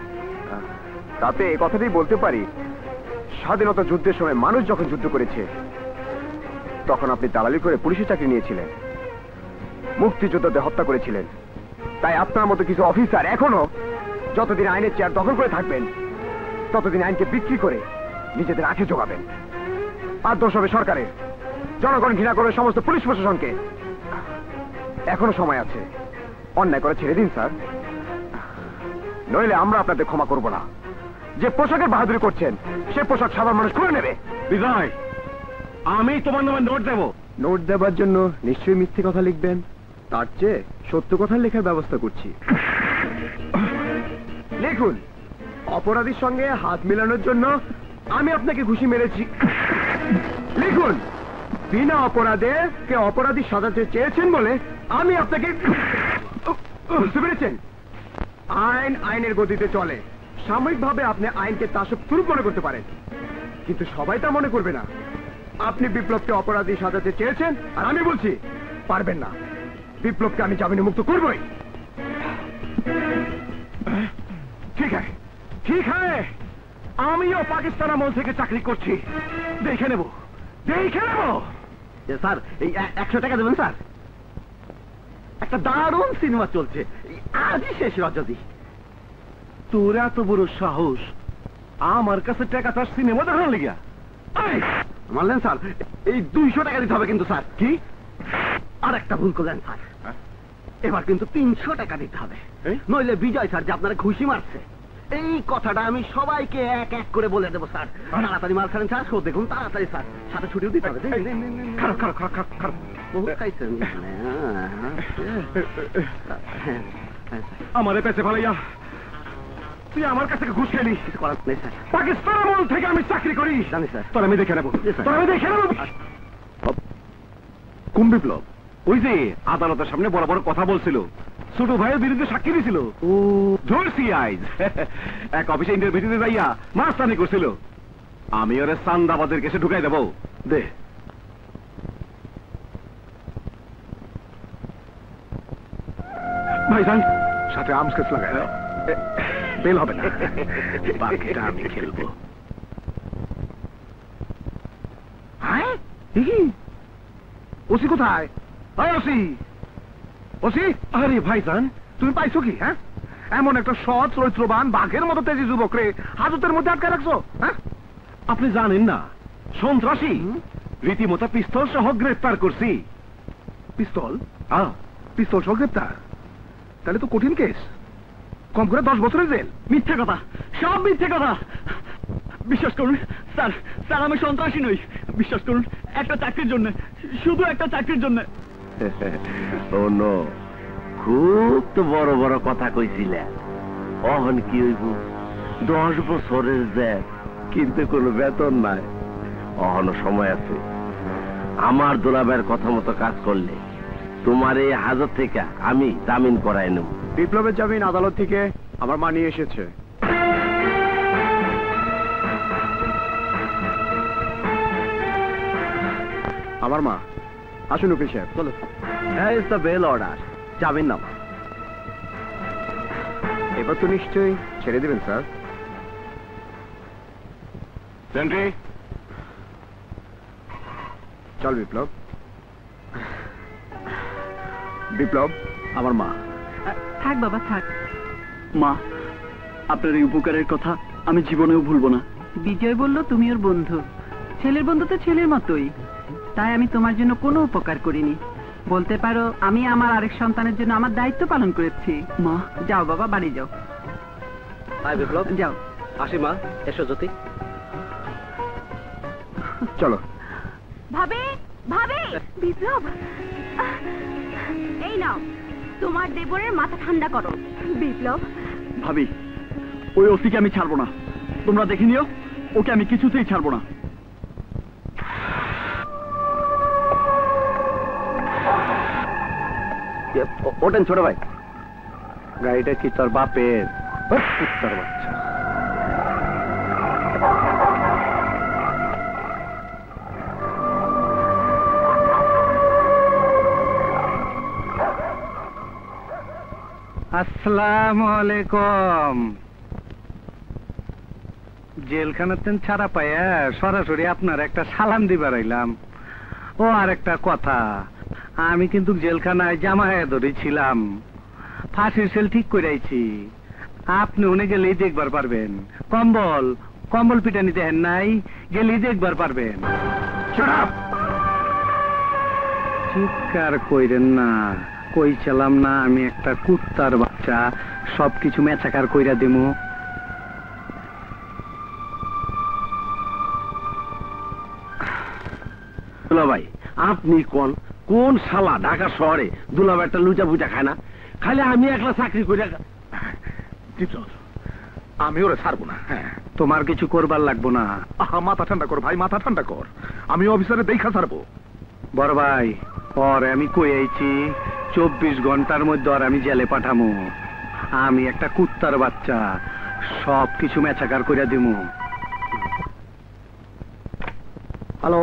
তাতে এ কথাটাই বলতে পারি স্বাধীনতা যুদ্ধের সময় মানুষ যখন যুদ্ধ করেছে তখন আপনি দালালি করে পুলিশের চাকরি নিয়েছিলেন। মুক্তিযোদ্ধাদের হত্যা করেছিলেন। তাই আপনার মতো কিছু অফিসার এখনও যতদিন আইনের চেয়ার দখল করে থাকবেন ততদিন আইনকে বিক্রি করে নিজেদের আখে জোগাবেন। আর দোষ হবে সরকারের। জনগণ ঘৃণা করবে সমস্ত পুলিশ প্রশাসনকে। এখনও সময় আছে। অন্যায় করে ছেড়ে দিন স্যার। নইলে আমরা আপনাদের ক্ষমা করব না। যে পোশাকের বাহাদুরি করছেন সে পোশাক সাধারণ মানুষ করে নেবে। বিজয় আমি তোমার নামে নোট দেবো। নোট দেবার জন্য নিশ্চয়ই মিথ্যে কথা লিখবেন। তার চেয়ে সত্য কথা লেখার ব্যবস্থা করছি। লিখুন, অপরাধীর সঙ্গে হাত মেলানোর জন্য আমি আপনাকে ঘুষি মেরেছি। লিখুন, বিনা অপরাধে কে অপরাধী সাজাতে চেয়েছেন বলে আমি আপনাকে বুঝতে পেরেছেন আইন আইনের গতিতে চলে। সাময়িকভাবে আপনি আইনকে তাসুপ মনে করতে পারেন। কিন্তু সবাই তা মনে করবে না। আপনি বিপ্লবকে অপরাধী সাজাতে চেয়েছেন, আর আমি বলছি, পারবেন না। বিপ্লবকে আমি জামিনে মুক্ত করবই। ঠিক আছে ঠিক আছে। আমিও পাকিস্তান আমল থেকে চাকরি করছি। দেখে নেব দেখে নেব। স্যার এই একশো টাকা দেবেন স্যার? একটা দারুণ সিনেমা চলছে আজই শেষ রজনী। তোর এত বড় সাহস আমার কাছে টাকা তার সিনেমা দেখানো লিগা মানলেন স্যার এই দুইশো টাকা দিতে হবে কিন্তু স্যার। কি? আর একটা ভুল করলেন স্যার। এবার কিন্তু তিনশো টাকা দিতে হবে। নইলে বিজয় স্যার যে আপনারা ঘুষি মারছে এই কথাটা আমি সবাইকে এক এক করে বলে দেবো স্যার। তাড়াতাড়ি মাল খান স্যার দেখুন তাড়াতাড়ি স্যার। সাথে ছুটিও দিতে হবে খাইছেন হ্যাঁ, হ্যাঁ, আমারে পেছে ভালাইয়া তুই আমার কাছ থেকে ঘুষ খেলি। পাকিস্তান আমল থেকে আমি চাকরি করি। জানি স্যার। তোর আমি দেখে নেব। তোর আমি দেখে নেব। কোন বিপ্লব? ওই যে আদালতের সামনে বড় বড় কথা বলছিল। ছোট ভাইয়ের বিরুদ্ধে সাক্ষী দিছিল। ও। ধরছি আইজ। এক অফিসে ইন্টারভিউতে যাইয়া মাস্তানি করছিল। আমি ওরে চান্দাবাদের কেসে ঢুকাই দেবো। দে। ভাইজান সাথে আর্মস কেস লাগাই বেল হবে না। বাকিটা আমি খেলব। হ্যাঁ ওসি কোথায়? ওসি। ওসি? আরে ভাইজান তুমি পাইছো কি হ্যাঁ? এমন একটা সৎ চরিত্রবান বাঘের মতো তেজি যুবক রে হাজতের মধ্যে আটকে রাখছো হ্যাঁ? আপনি জানেন না সন্ত্রাসী। রীতিমতো পিস্তল সহ গ্রেফতার করছি। পিস্তল? হ্যাঁ পিস্তল সহ গ্রেপ্তার? তাহলে তো কঠিন কেস। কম করে দশ বছরের জেল। মিথ্যে কথা সব মিথ্যে কথা। বিশ্বাস করুন স্যার স্যার আমি সন্ত্রাসী নই। বিশ্বাস করুন একটা চাকরির জন্য শুধু একটা চাকরির জন্য। ও নো, খুব তো বড় বড় কথা অহন কি হইব? দশ বছরের কিন্তু কোনো বেতন নাই। অহনো সময় আছে। আমার দোলাবের কথা মতো কাজ করলে তোমার এই হাজত থেকে আমি জামিন করাই নেব। বিপ্লবের জামিন আদালত থেকে আমার মা নিয়ে এসেছে। আমার মা আসুন উকিল সাহেব চলো। হ্যাঁ ইজ দ্য বেল অর্ডার জামিন নামা এবার তো নিশ্চয়ই ছেড়ে দেবেন স্যার। সেন্ট্রি চল বিপ্লব। বিপ্লব আমার মা। থাক বাবা থাক। মা আপনার এই উপকারের কথা আমি জীবনেও ভুলবো না। বিজয় বলল তুমি ওর বন্ধু। ছেলের বন্ধু তো ছেলের মতোই। তাই আমি তোমার জন্য কোনো উপকার করিনি। বলতে পারো আমি আমার আরেক সন্তানের জন্য আমার দায়িত্ব পালন করেছি। মা যাও বাবা বাড়ি যাও। বিপ্লব যাও। আসি মা এসো জ্যোতি। চলো। ভাবে ভাবে! বিপ্লব! এই নাও তোমার দেবরের মাথা ঠান্ডা করো। বিপ্লব! ভাবি ওই ওসিকে আমি ছাড়বো না। তোমরা দেখে নিও ওকে আমি কিছুতেই ছাড়বো না। ওঠেন ছোট ভাই। গাড়িটা কি তোর বাপের? কুত্তার বাচ্চা। আসসালামু আলাইকুম জেলখানাতেন ছাড়া পাইয়া সরাসরি আপনার একটা সালাম দিবার আইলাম। ও আর একটা কথা। আমি কিন্তু জেলখানায় জামায় ধরেছিলাম ফাঁসির সেল ঠিক করে আইছি। আপনি উনি গেলেই দেখবার পারবেন। কম্বল কম্বল পিটানি দেখেন নাই গেলেই দেখবার পারবেন। চিৎকার কইরেন না কইছিলাম না আমি একটা কুত্তার বাচ্চা। সবকিছু মেচাকার কইরা দিমু। ভাই আপনি কোন? কোন শালা ঢাকা শহরে দুলাভাই একটা লুচা পুচা খায় না? খালি আমি একলা চাকরি করে আমি ওরা ছাড়বো না। হ্যাঁ তোমার কিছু করবার লাগবো না। আহা মাথা ঠান্ডা কর ভাই মাথা ঠান্ডা কর। আমি অফিসারে দেখা ছাড়বো। বড় ভাই পরে আমি কই আইছি? চব্বিশ ঘণ্টার মধ্যে আর আমি জেলে পাঠামো। আমি একটা কুত্তার বাচ্চা সব কিছু মেচাকার করে দিমু। হ্যালো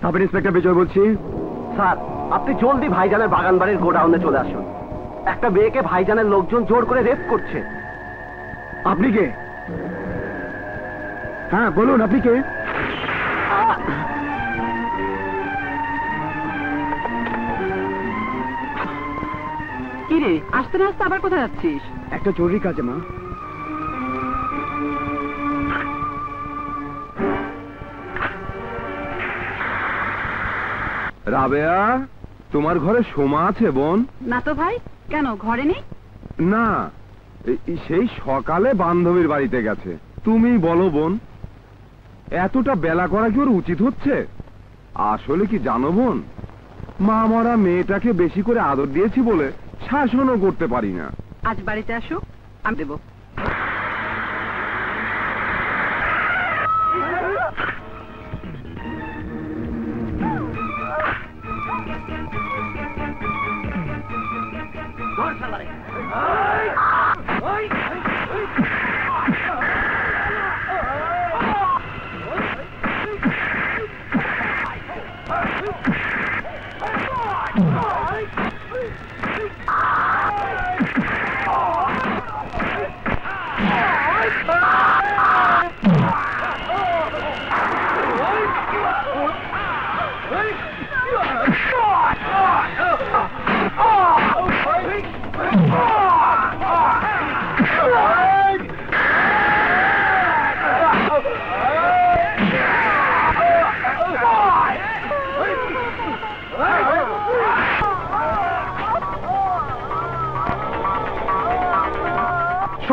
সাব ইন্সপেক্টর বিজয় বলছি। স্যার আপনি জলদি ভাইজানের বাগান বাড়ির গোডাউনে চলে আসুন। একটা মেয়েকে ভাইজানের লোকজন জোর করে রেপ করছে। আপনি কে? হ্যাঁ বলুন আপনি কে? কি রে আসতে না আসতে আবার কোথায় যাচ্ছিস? একটা জরুরি কাজে মা। রাবেয়া তোমার ঘরে সোমা আছে বোন? না তো ভাই কেন ঘরে নেই? না সেই সকালে বান্ধবীর বাড়িতে গেছে। তুমি বলো বোন এতটা বেলা করা কি ওর উচিত হচ্ছে? আসলে কি জানো বোন মা মরা মেয়েটাকে বেশি করে আদর দিয়েছি বলে শাসনও করতে পারি না। আজ বাড়িতে আসো আমি দেবো।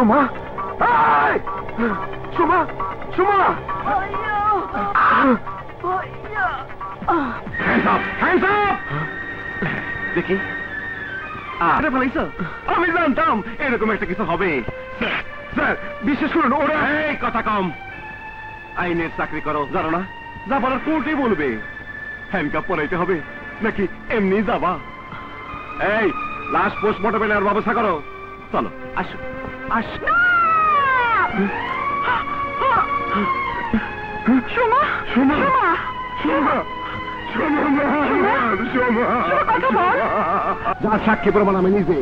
Soma! Soma Soma. Hands up! Hands up! দেখি। আমি জানতাম এরকম একটা কিছু হবে। স্যার, স্যার বিশেষ করুন ওরা এই কথা কম। আইনের চাকরি করো জানো না? যা বলার কোর্টে বলবে? হ্যান্ডকাপ পরাইতে হবে নাকি এমনি যাবা? এই লাশ পোস্টমর্টমে নেওয়ার ব্যবস্থা করো। চলো আসো। সোমা! সাক্ষী প্রমাণ আমি নিজে।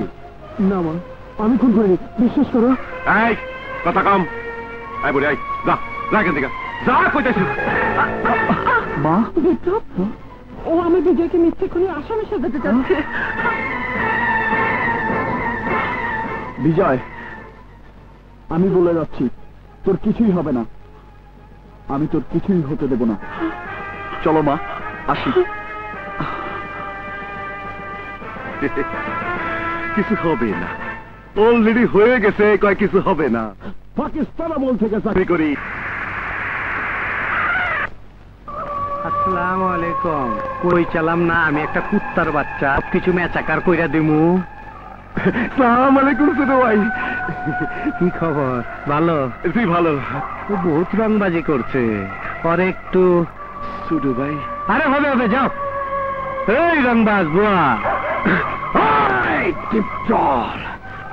না মা আমি খুন করিনি বিশ্বাস করো। এই কথা কম। এই বুড়ি এই যা যা এখান থেকে। যা কইতেছি মা? ও আমি বিজয়কে মিথ্যে খুনি আসামি সাজাতে চাচ্ছে। বিজয় আমি বলে যাচ্ছি তোর কিছুই হবে না। আমি তোর কিছুই হতে দেব না। চলো মা আসি। কিছু হবে না। অলরেডি হয়ে গেছে কয় কিছু হবে না। পাকিস্তান আমল থেকে চাকরি করি? আসসালামু আলাইকুম। কই চালাম না আমি একটা কুত্তার বাচ্চা। কিছু মেচাকার কইরা দিমু। সালাম আলাইকুম ছোট ভাই। কি খবর? ভালো? জি ভালো। বহুত রংবাজি করছে। পরে একটু ছোট ভাই। আরে হবে হবে যাও। এই রংবাজ বুয়া।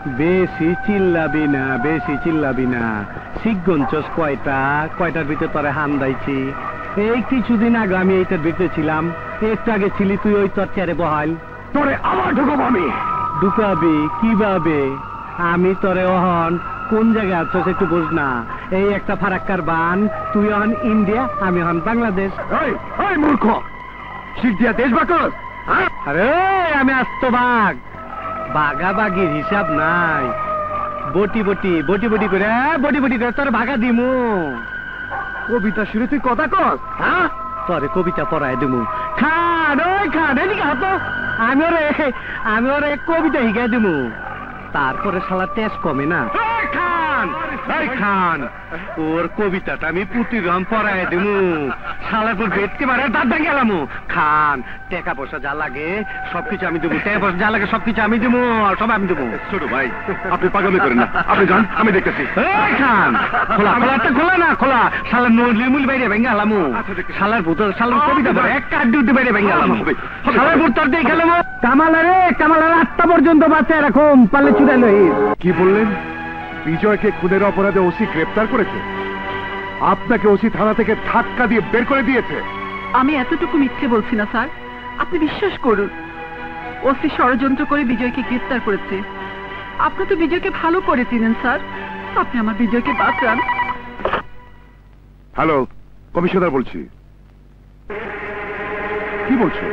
বেশি চিল্লাবি না বেশি চিল্লাবি না। শিখগঞ্চস কয়টা? কয়টার ভিতরে তোরে হান দাইছি? এই কিছুদিন আগে আমি এইটার ভিতরে ছিলাম। একটু আগে ছিলি তুই ওই তোর চেয়ারে বহাল। তোরে আবার ঢুকবো আমি। ঢুকাবি কীভাবে? আমি তোরে অহন কোন জায়গায় আছো একটু বুঝ না। এই একটা ফারাক্কার বান তুই অহন ইন্ডিয়া আমি হন বাংলাদেশ। মূর্খ! শিখ দেশ বাকস হ্যাঁ? আরে আমি আস্ত বাঘ। বাঘাবাগির হিসাব নাই। বটি বটি বটি বটি করে বটি বটি করে তোর ভাগা দিমু। কবিতা শুরু তুই কথা কস হ্যাঁ? তোরে কবিতা পড়ায় দিমু। খান, ওই খান, এদিকে হাত আমি ওরে আমি ওরে কবিতা শিখাই দিমু। তারপরে শালা তেজ কমে না। খান! খান! ওর কবিতাটা আমি পড়ায় দিমু। ভেটকে মারে দাঁত ভেঙে গেলাম খান টাকা পয়সা যা লাগে সবকিছু আমি দেবো টাকা পয়সা যা লাগে সবকিছু আমি দেবো সব আমি দেবো ছোট ভাই আপনি করেন না। আপনি যান আমি দেখতেছি। খান! খোলা খোলা একটা খোলা না খোলা। বাইরে ভেঙে গেলাম আচ্ছা। শালার ভূত শালার কবিতা পড়ে একটা আড্ডি উঠে বাইরে ভেঙে গেলাম। শালার ভূত তোর দিয়ে খেলাম। কামালারে কামালার আটটা পর্যন্ত বাঁচায় এরকম পালে লই কি বললেন? বিজয়কে খুনের অপরাধে ওসি গ্রেপ্তার করেছে। আপনাকে ওসি থানা থেকে ধাক্কা দিয়ে বের করে দিয়েছে। আমি এতটুকু মিথ্যে বলছি না স্যার। আপনি বিশ্বাস করুন ওসি ষড়যন্ত্র করে বিজয়কে গ্রেফতার করেছে। আপনি তো বিজয়কে ভালো করে চিনেন স্যার। আপনি আমার বিজয়কে বাঁচান। হ্যালো কমিশনার বলছি। কি বলছো?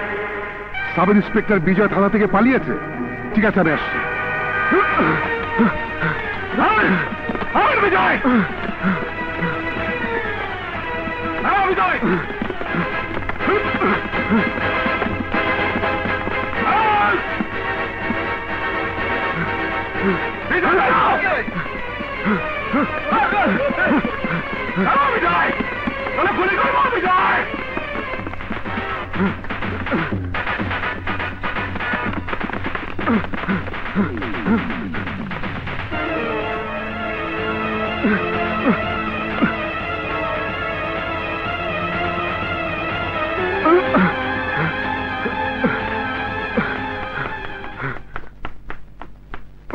সাব ইন্সপেক্টর বিজয় থানা থেকে পালিয়েছে? ঠিক আছে আমি আসছি। আর বিজয় আর বিজয়! বিজয় বিজয়!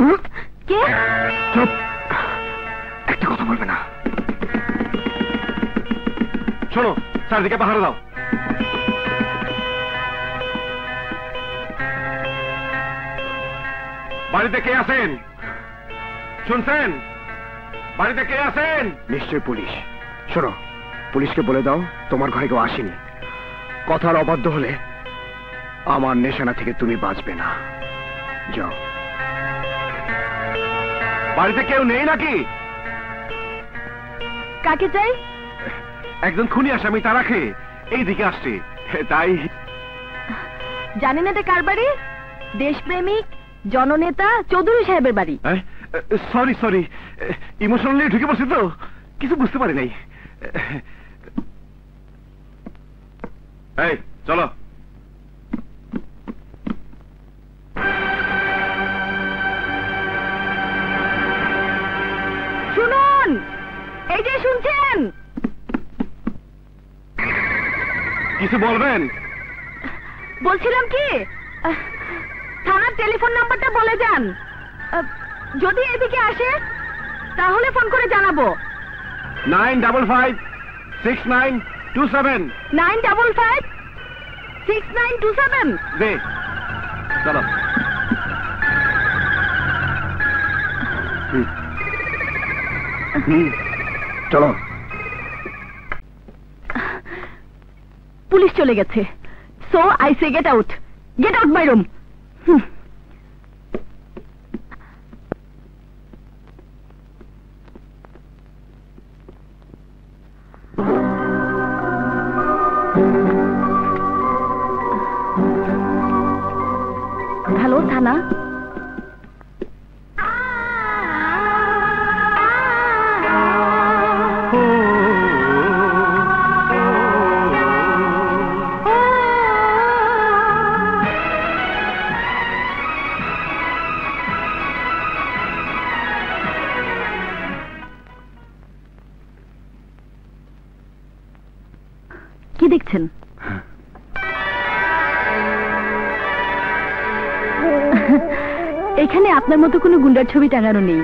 কে? চুপ। একটা কথা বলবে না। শোনো চারদিকে পাহাড়ে দাও। বাড়িতে কে আছেন? শুনছেন? বাড়িতে কে আছেন? নিশ্চয় পুলিশ। শোনো পুলিশকে বলে দাও তোমার ঘরে কেউ আসেনি। কথার অবাধ্য হলে আমার নেশানা থেকে তুমি বাঁচবে না। যাও। বাড়িতে কেউ নেই নাকি? কাকে চাই? একজন খুনি আসামি তারা খেয়ে এই দিকে আসছে। তাই জানেন এটা কার বাড়ি? দেশপ্রেমিক জননেতা চৌধুরী সাহেবের বাড়ি। Sorry sorry. ইমোশনালি ঢুকে পড়ছি তো। কিছু বুঝতে পারি নাই। এই চলো। এই যে শুনছেন? কিছু বলবেন? বলছিলাম কি? থানার টেলিফোন নাম্বারটা বলে যান। যদি এদিকে আসে তাহলে ফোন করে জানাব। Nine double five six nine two seven. Nine double five six nine two seven. দে চলো চলো। পুলিশ চলে গেছে। So I say get out get out my room hello থানা। কোনো গুন্ডার ছবি টাঙানো নেই।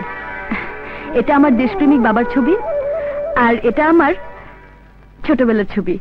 এটা আমার দেশপ্রেমিক বাবার ছবি, আর এটা আমার ছোটবেলার ছবি।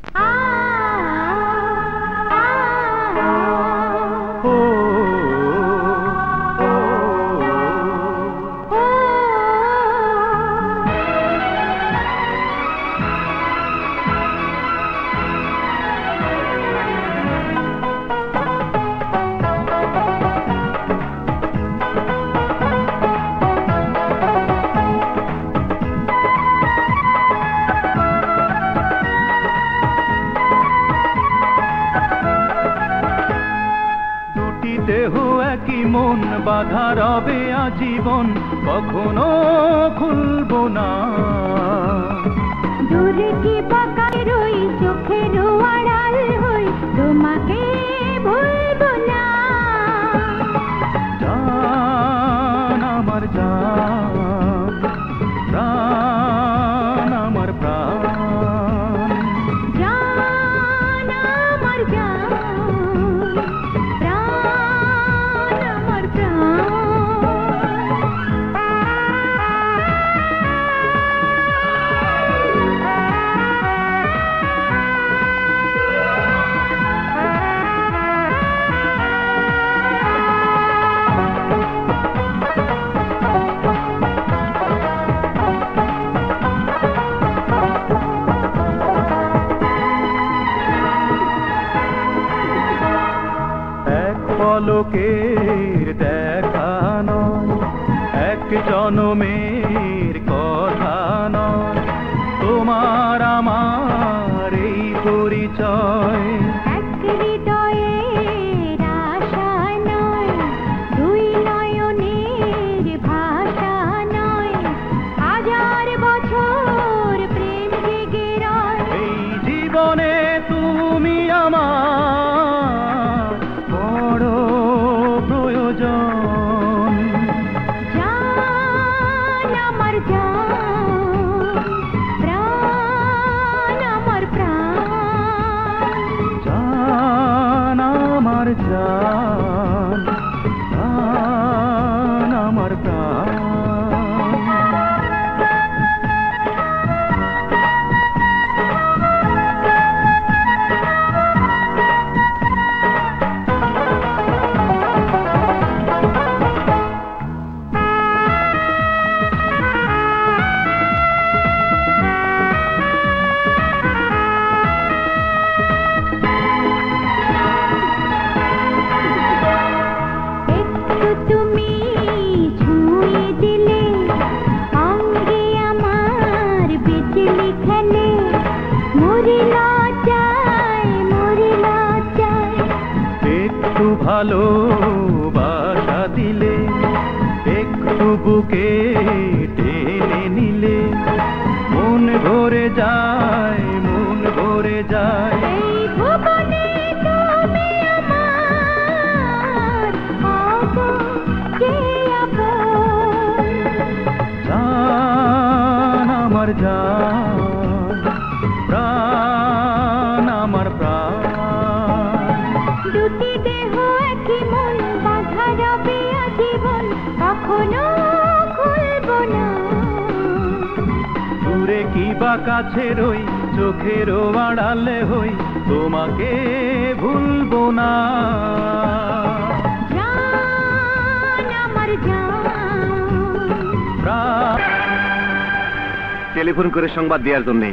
করে সংবাদ দেওয়ার জন্য।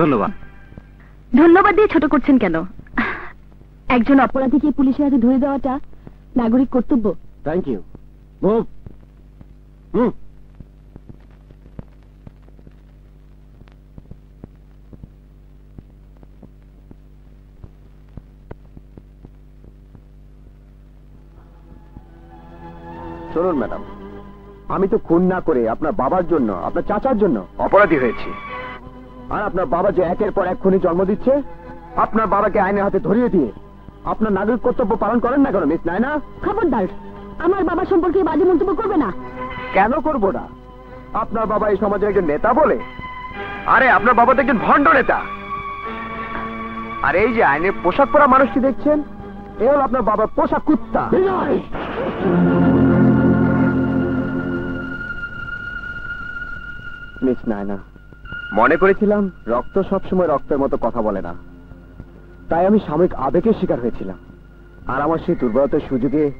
ধন্যবাদ। ধন্যবাদ দিয়ে ছোট করছেন কেন? একজন অপরাধীকে পুলিশের হাতে ধরে দেওয়াটা নাগরিক কর্তব্য? থ্যাংক ইউ হুম শুনুন ম্যাডাম আমি তো খুন না করে আপনার বাবার জন্য আপনার চাচার জন্য অপরাধী হয়েছি। আর আপনার বাবা যে একের পর এক খুনি জন্ম দিচ্ছে আপনার বাবাকে আইনের হাতে ধরিয়ে দিয়ে আপনার নাগরিক কর্তব্য পালন করেন না কেন মিস নায়না? খবরদার আমার বাবা সম্পর্কে বাজে মন্তব্য করবে না। কেন করব না? আপনার বাবা এই সমাজের একজন নেতা বলে? আরে আপনার বাবা তো একজন ভণ্ড নেতা। আর এই যে আইনের পোশাক পরা মানুষটি দেখছেন এ হল আপনার বাবার পোশাক কুত্তা মিস নায়না। মনে করেছিলাম রক্ত সবসময় রক্তের মতো কথা বলে না। তাই আমি সাময়িক আবেগের শিকার হয়েছিলাম। আর আমার সেই দুর্বলতার সুযোগে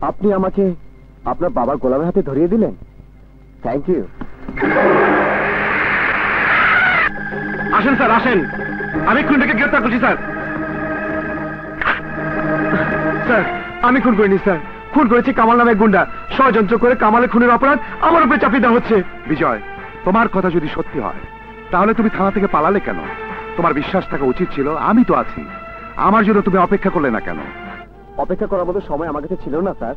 আপনি আমাকে আপনার বাবার গোলামের হাতে ধরিয়ে দিলেন। থ্যাংক ইউ আসেন স্যার আসেন। আমি খুনটাকে গ্রেপ্তার করছি স্যার। স্যার আমি খুন করিনি স্যার। খুন করেছি কামাল নামে গুন্ডা। ষড়যন্ত্র করে কামালের খুনের অপরাধ আমার উপরে চাপিয়ে দেওয়া হচ্ছে। বিজয় তোমার কথা যদি সত্যি হয় তাহলে তুমি থানা থেকে পালালে কেন? তোমার বিশ্বাস থাকা উচিত ছিল আমি তো আছি। আমার জন্য তুমি অপেক্ষা করলে না কেন? অপেক্ষা করার মতো সময় আমার কাছে ছিল না স্যার।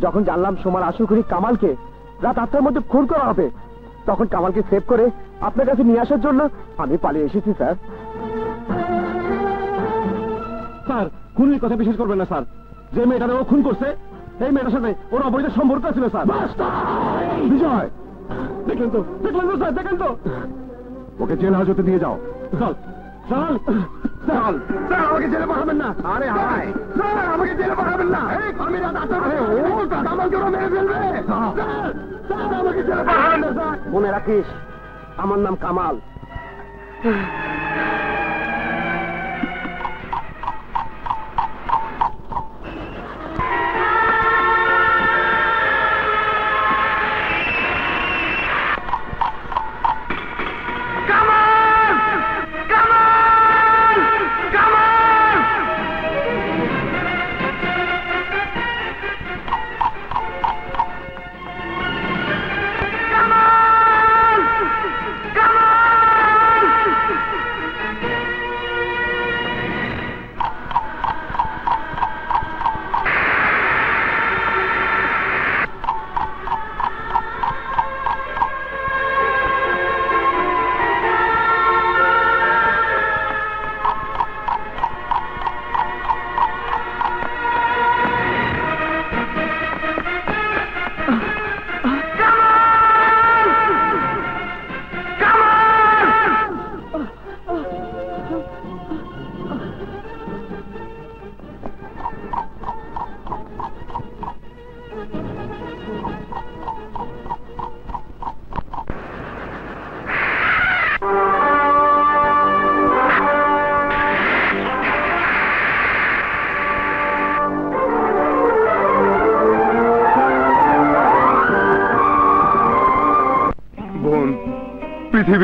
যখন জানলাম সোমার আসল খুনি কামালকে রাত আটটার মধ্যে খুন করা হবে তখন কামালকে সেভ করে আপনার কাছে নিয়ে আসার জন্য আমি পালিয়ে এসেছি স্যার। স্যার খুনির কথা বিশ্বাস করবেন না স্যার। যে মেয়েটারে ও খুন করছে এই মেয়েটার সাথে ওর অবৈধ সম্পর্ক ছিল স্যার। বিজয়! দেখলেন তো দেখলেন তো স্যার দেখেন তো। ওকে জেল হাজতে দিয়ে যাও। চল চল চল স্যার আমাকে জেলে পাঠাবেন না। আরে হায়। স্যার আমাকে জেলে পাঠাবেন না। আমি রাত দাদা মধ্যে ও আমাকে ওরা মেরে ফেলবে। স্যার আমাকে জেলে পাঠাবেন না স্যার। মনে রাখিস আমার নাম কামাল।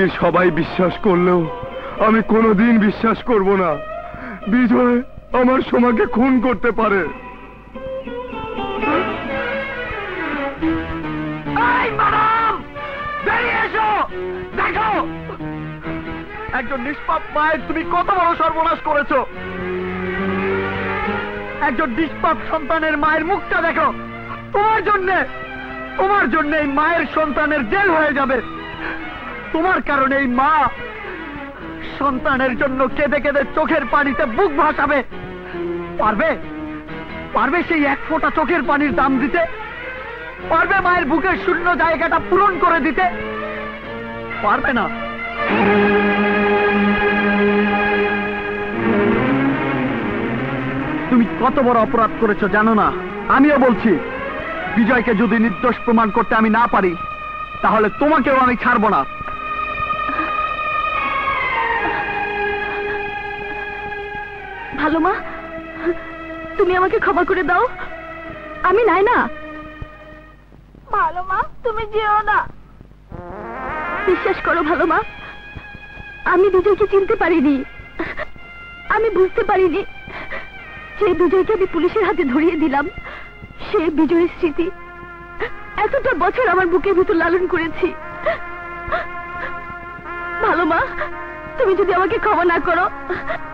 পৃথিবীর সবাই বিশ্বাস করলেও আমি কোনোদিন বিশ্বাস করব না। বিজয় আমার সোমাকে খুন করতে পারে। একজন নিষ্পাপ মায়ের তুমি কত বড় সর্বনাশ করেছ। একজন নিষ্পাপ সন্তানের মায়ের মুখটা দেখো। তোমার জন্য তোমার জন্য এই মায়ের সন্তানের জেল হয়ে যাবে। তোমার কারণে এই মা সন্তানের জন্য কেঁদে কেঁদে চোখের পানিতে বুক ভাসাবে। পারবে? পারবে সেই এক ফোঁটা চোখের পানির দাম দিতে? পারবে মায়ের বুকের শূন্য জায়গাটা পূরণ করে দিতে? পারবে না। তুমি কত বড় অপরাধ করেছ জানো না? আমিও বলছি, বিজয়কে যদি নির্দোষ প্রমাণ করতে আমি না পারি, তাহলে তোমাকেও আমি ছাড়বো না। ভালো মা। তুমি আমাকে ক্ষমা করে দাও। আমি নাই না। ভালো মা তুমি যেও না। বিশ্বাস করো ভালো মা। আমি বিজয়কে চিনতে পারিনি। আমি বুঝতে পারিনি। যে বিজয়কে আমি পুলিশের হাতে ধরিয়ে দিলাম। সে বিজয়ের স্মৃতি। এতটা বছর আমার বুকের ভিতর লালন করেছি। ভালো মা। তুমি যদি আমাকে ক্ষমা না করো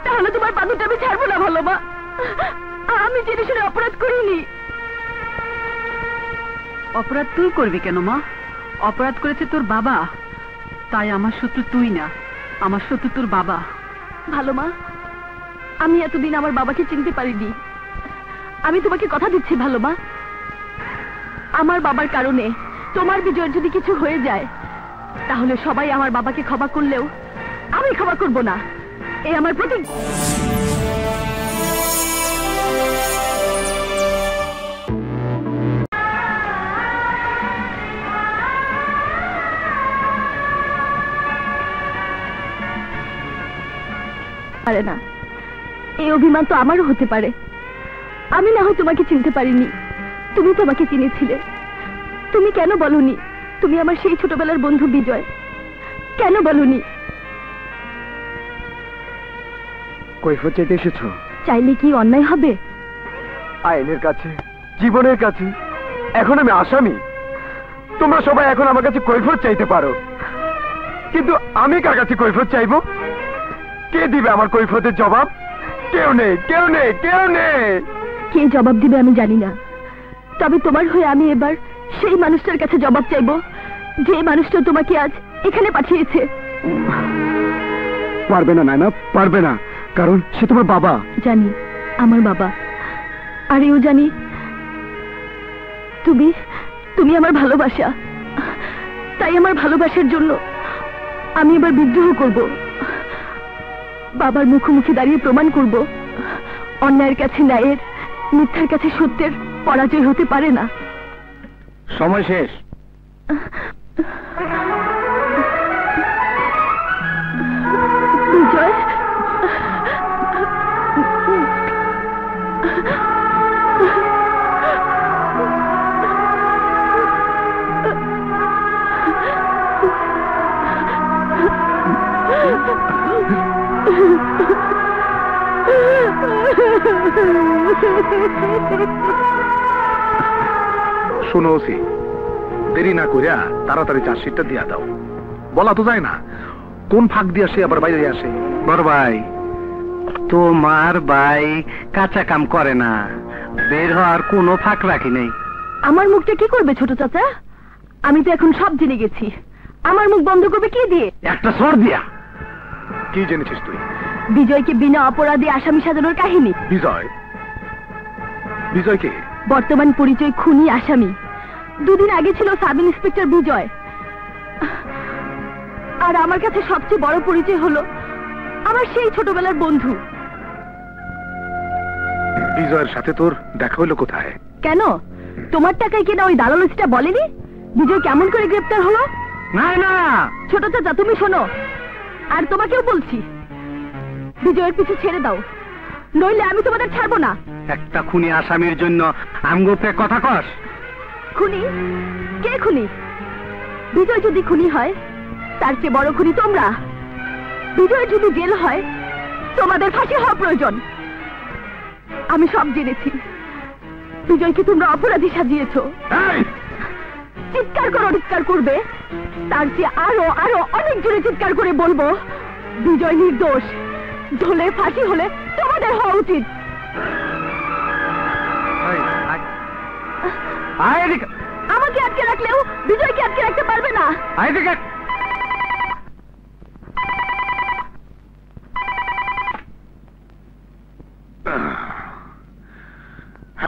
তাহলে তোমার বান্ধবটা আমি ছাড়বো না ভালো মা আমি জেনে শুনে অপরাধ করিনি। অপরাধ তুই করবি কেন মা? অপরাধ করেছে তোর বাবা। তাই আমার শত্রু তুই না আমার শত্রু তোর বাবা। ভালো মা আমি এতদিন আমার বাবাকে চিনতে পারিনি। আমি তোমাকে কথা দিচ্ছি ভালো মা আমার বাবার কারণে তোমার বিজয়ের যদি কিছু হয়ে যায় তাহলে সবাই আমার বাবাকে ক্ষমা করলেও আমি ক্ষমা করব না। এই আমার প্রতি পারে না। এই অভিমান তো আমারও হতে পারে। আমি না হয় তোমাকে চিনতে পারিনি। তুমি তোমাকে চিনেছিলে। তুমি কেন বলনি? তুমি আমার সেই ছোটবেলার বন্ধু বিজয়। কেন বলনি? কৈফত চাইতে এসেছ? চাইলে কি অন্যায় হবে? আইনের কাছে জীবনের কাছে। এখন আমি আসামি। তোমরা সবাই এখন আমার কাছে কৈফত চাইতে পারো। কিন্তু আমি কার কাছে কৈফত চাইব? কে দিবে আমার কৈফতের জবাব? কেউ নেই কেউ নেই কেউ নেই। কে জবাব দিবে আমি জানি না। তবে তোমার হয়ে আমি এবার সেই মানুষটার কাছে জবাব চাইব যে মানুষটা তোমাকে আজ এখানে পাঠিয়েছে। পারবে না নায়না পারবে না। কারণ সে তোমার বাবা। জানি আমার বাবা। আর এও জানি তুমি তুমি আমার ভালোবাসা। তাই আমার ভালোবাসার জন্য আমি এবার বিদ্রোহ করব। বাবার মুখোমুখি দাঁড়িয়ে প্রমাণ করব। অন্যায়ের কাছে ন্যায়ের মিথ্যার কাছে সত্যের পরাজয় হতে পারে না। সময় শেষ। শোনো ওসি দেরি না করিয়া তাড়াতাড়ি চার্জশিটটা দিয়া দাও। বলা তো যায় না কোন ফাঁক দিয়ে আসে আবার বাইরে আসে? বড় ভাই তোমার ভাই কাঁচা কাম করে না বের হওয়ার কোনো ফাঁক রাখি নেই। আমার মুখটা কি করবে ছোট চাচা? আমি তো এখন সব জেনে গেছি। আমার মুখ বন্ধ করবে কি দিয়ে? একটা সর দিয়া। কি জেনেছিস তুই? বিজয়কে বিনা অপরাধে আসামি সাজানোর কাহিনী। বিজয়? বিজয় কে? বর্তমান পরিচয় খুনি আসামি। দুদিন আগে ছিল সাব ইন্সপেক্টর বিজয়। আর আমার কাছে সবচেয়ে বড় পরিচয় হলো আমার সেই ছোটবেলার বন্ধু। বিজয়ের সাথে তোর দেখা হলো কোথায়? কেন? তোমার টাকায় কিনা ওই দালালসিটা বলেনি? বিজয় কেমন করে গ্রেপ্তার হলো? না না। ছোট চাচা তুমি শোনো। আর তোমাকেও বলছি। বিজয়ের পিছু ছেড়ে দাও। নইলে আমি তোমাদের ছাড়বো না। একটা খুনি আসামির জন্য আমগোপে কথা কস। খুনি? কে খুনি? বিজয় যদি খুনি হয় তার চেয়ে বড় খুনি তোমরা। বিজয় যদি জেল হয় তোমাদের ফাঁসি হওয়া প্রয়োজন। আমি সব জেনেছি। বিজয়কে তোমরা অপরাধী সাজিয়েছ। চিৎকার করো চিৎকার করবে। তার চেয়ে আরও আরও অনেক জোরে চিৎকার করে বলব বিজয় নির্দোষ। ঝোলে ফাঁসি হলে তোমাদের হওয়া উচিত। আমাকে আটকে রাখলেও বিজয়কে আটকে রাখতে পারবে না।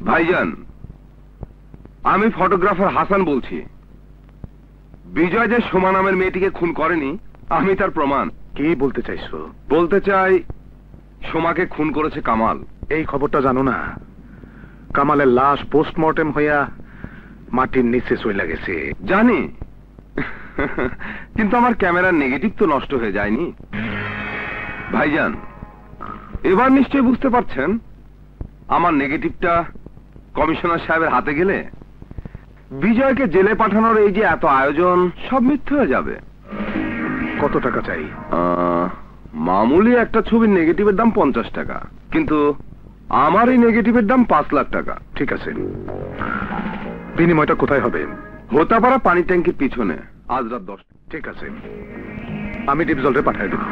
ভাইজান আমি ফটোগ্রাফার হাসান বলছি। বিজয় যে সোমা নামের মেয়েটিকে খুন করেনি আমি তার প্রমাণ। কি বলতে চাইছো? বলতে চাই সোমাকে খুন করেছে কামাল। এই খবরটা জানো না? কামালের লাশ পোস্টমর্টেম হইয়া মাটির নিচে চলে গেছে। জানি। কিন্তু আমার ক্যামেরার নেগেটিভ তো নষ্ট হয়ে যায়নি। ভাইজান এবার নিশ্চয়ই বুঝতে পারছেন আমার নেগেটিভটা কমিশনার সাহেবের হাতে গেলে বিজয়কে জেলে পাঠানোর এই যে এত আয়োজন সব মিথ্যে হয়ে যাবে। কত টাকা চাই? আহ, মামুলি একটা ছবির নেগেটিভের দাম পঞ্চাশ টাকা, কিন্তু আমার এই নেগেটিভের দাম পাঁচ লাখ টাকা। ঠিক আছে। বিনিময়টা কোথায় হবে? হোতাপাড়া পানি ট্যাঙ্কির পিছনে। আজ রাত দশ ঠিক আছে। আমি ডিপজলরে পাঠাই দেব।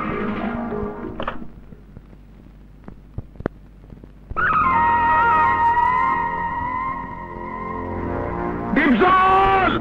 ডিপজল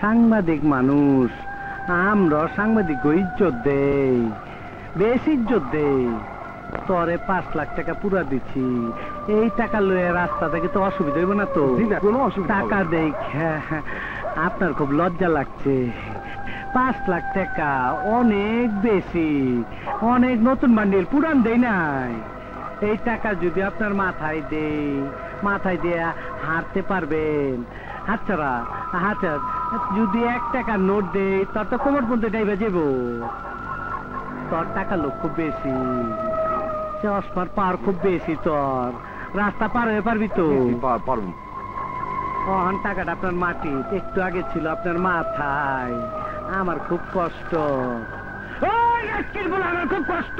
সাংবাদিক মানুষ আমরা সাংবাদিক ইজ্জত দেই বেশ ইজ্জত দেই। তরে পাঁচ লাখ টাকা পুরা দিছি এই টাকা লয়ে রাস্তা থেকে তো অসুবিধা হইব না তো? কোনো অসুবিধা টাকা দেই আপনার খুব লজ্জা লাগছে। পাঁচ লাখ টাকা অনেক বেশি অনেক নতুন বান্ডিল পুরান দেই নাই। এই টাকা যদি আপনার মাথায় দেই মাথায় দিয়ে হারতে পারবেন। হাতছাড়া হাতে যদি এক টাকা নোট দেই তোর তো কোমর পর্যন্ত ডাইবে যাব তোর টাকা লোক খুব বেশি চশমার পার খুব বেশি তোর। রাস্তা পার হয়ে পারবি তো। পারব। কখন টাকাটা আপনার মাটি একটু আগে ছিল আপনার মাথায়। আমার খুব কষ্ট। আমার খুব কষ্ট।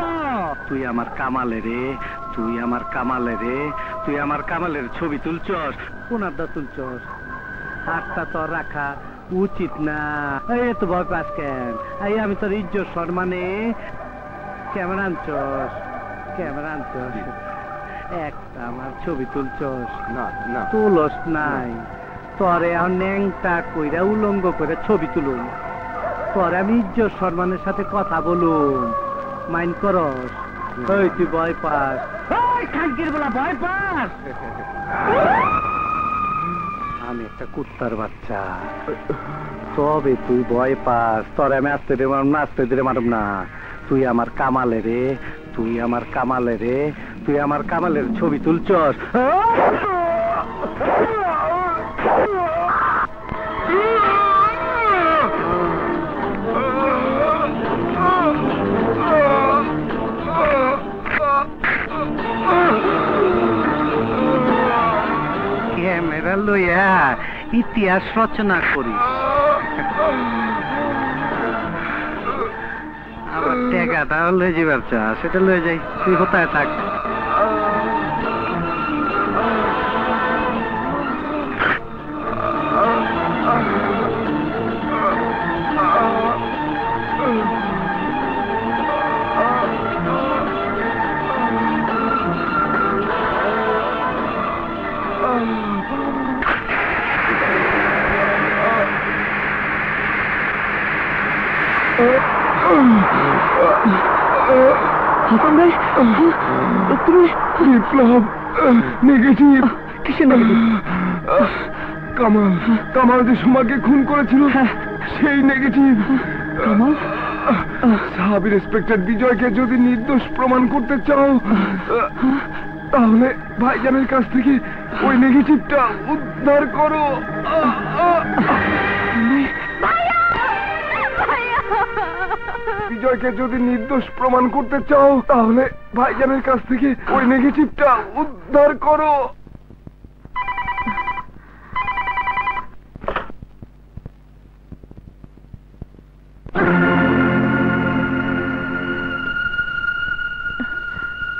তুই আমার কামালে রে তুই আমার কামালে রে তুই আমার কামালের ছবি তুলছস। কোনারটা তুলছস? হাতটা তোর রাখা উচিত না। এই তো ভয় পাস কেন এই আমি তোর ইজ্জত সম্মানে ক্যামেরা আনছস ক্যামেরা আনছস একটা আমার ছবি তুলছস। না না। তুলস নাই। তরে আর ন্যাংটা কইরা উলঙ্গ করে ছবি তুলুন পরে আমি ইজ্জত সম্মানের সাথে কথা বলুন মাইন করস। ওই তুই ভয় পাস। ওই খানকির বলা ভয় পাস! আমি একটা কুত্তার বাচ্চা। তবে তুই ভয় পাস। তোর আমি আসতে দেব না, আসতে দিলে মারব না। তুই আমার কামালে রে, তুই আমার কামালে রে, তুই আমার কামালের ছবি তুলছস। লইয়া ইতিহাস রচনা করি। আবার টেকাটা লয়ে যাবার চা, সেটা লয়ে যাই, তুই কোথায় থাক বিপ্লব নেগেটিভ। কিসের নেগেটিভ? কামাল কামাল যে সোমাকে খুন করেছিল সেই নেগেটিভ। কামাল? সাহাবি রেসপেক্টেড বিজয়কে যদি নির্দোষ প্রমাণ করতে চাও তাহলে ভাইজানের কাছ থেকে ওই নেগেটিভটা উদ্ধার করো। বিজয়কে যদি নির্দোষ প্রমাণ করতে চাও, তাহলে ভাইজানের কাছ থেকে ওই নেগেটিভটা উদ্ধার করো।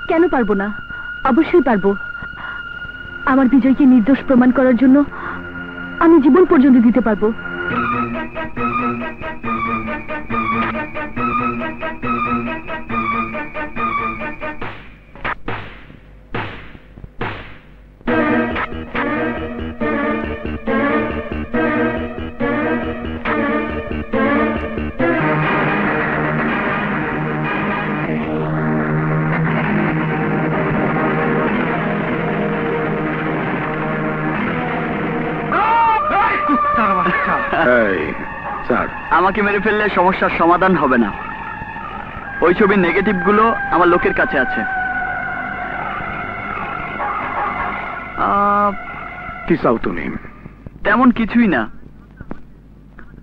কেন পারব না? অবশ্যই পারব। আমার বিজয়কে নির্দোষ প্রমাণ করার জন্য আমি জীবন পর্যন্ত দিতে পারব। এই স্যার। আমাকে মেরে ফেললে সমস্যার সমাধান হবে না। ওই ছবির নেগেটিভগুলো আমার লোকের কাছে আছে। কি চাও তুমি? তেমন কিছুই না।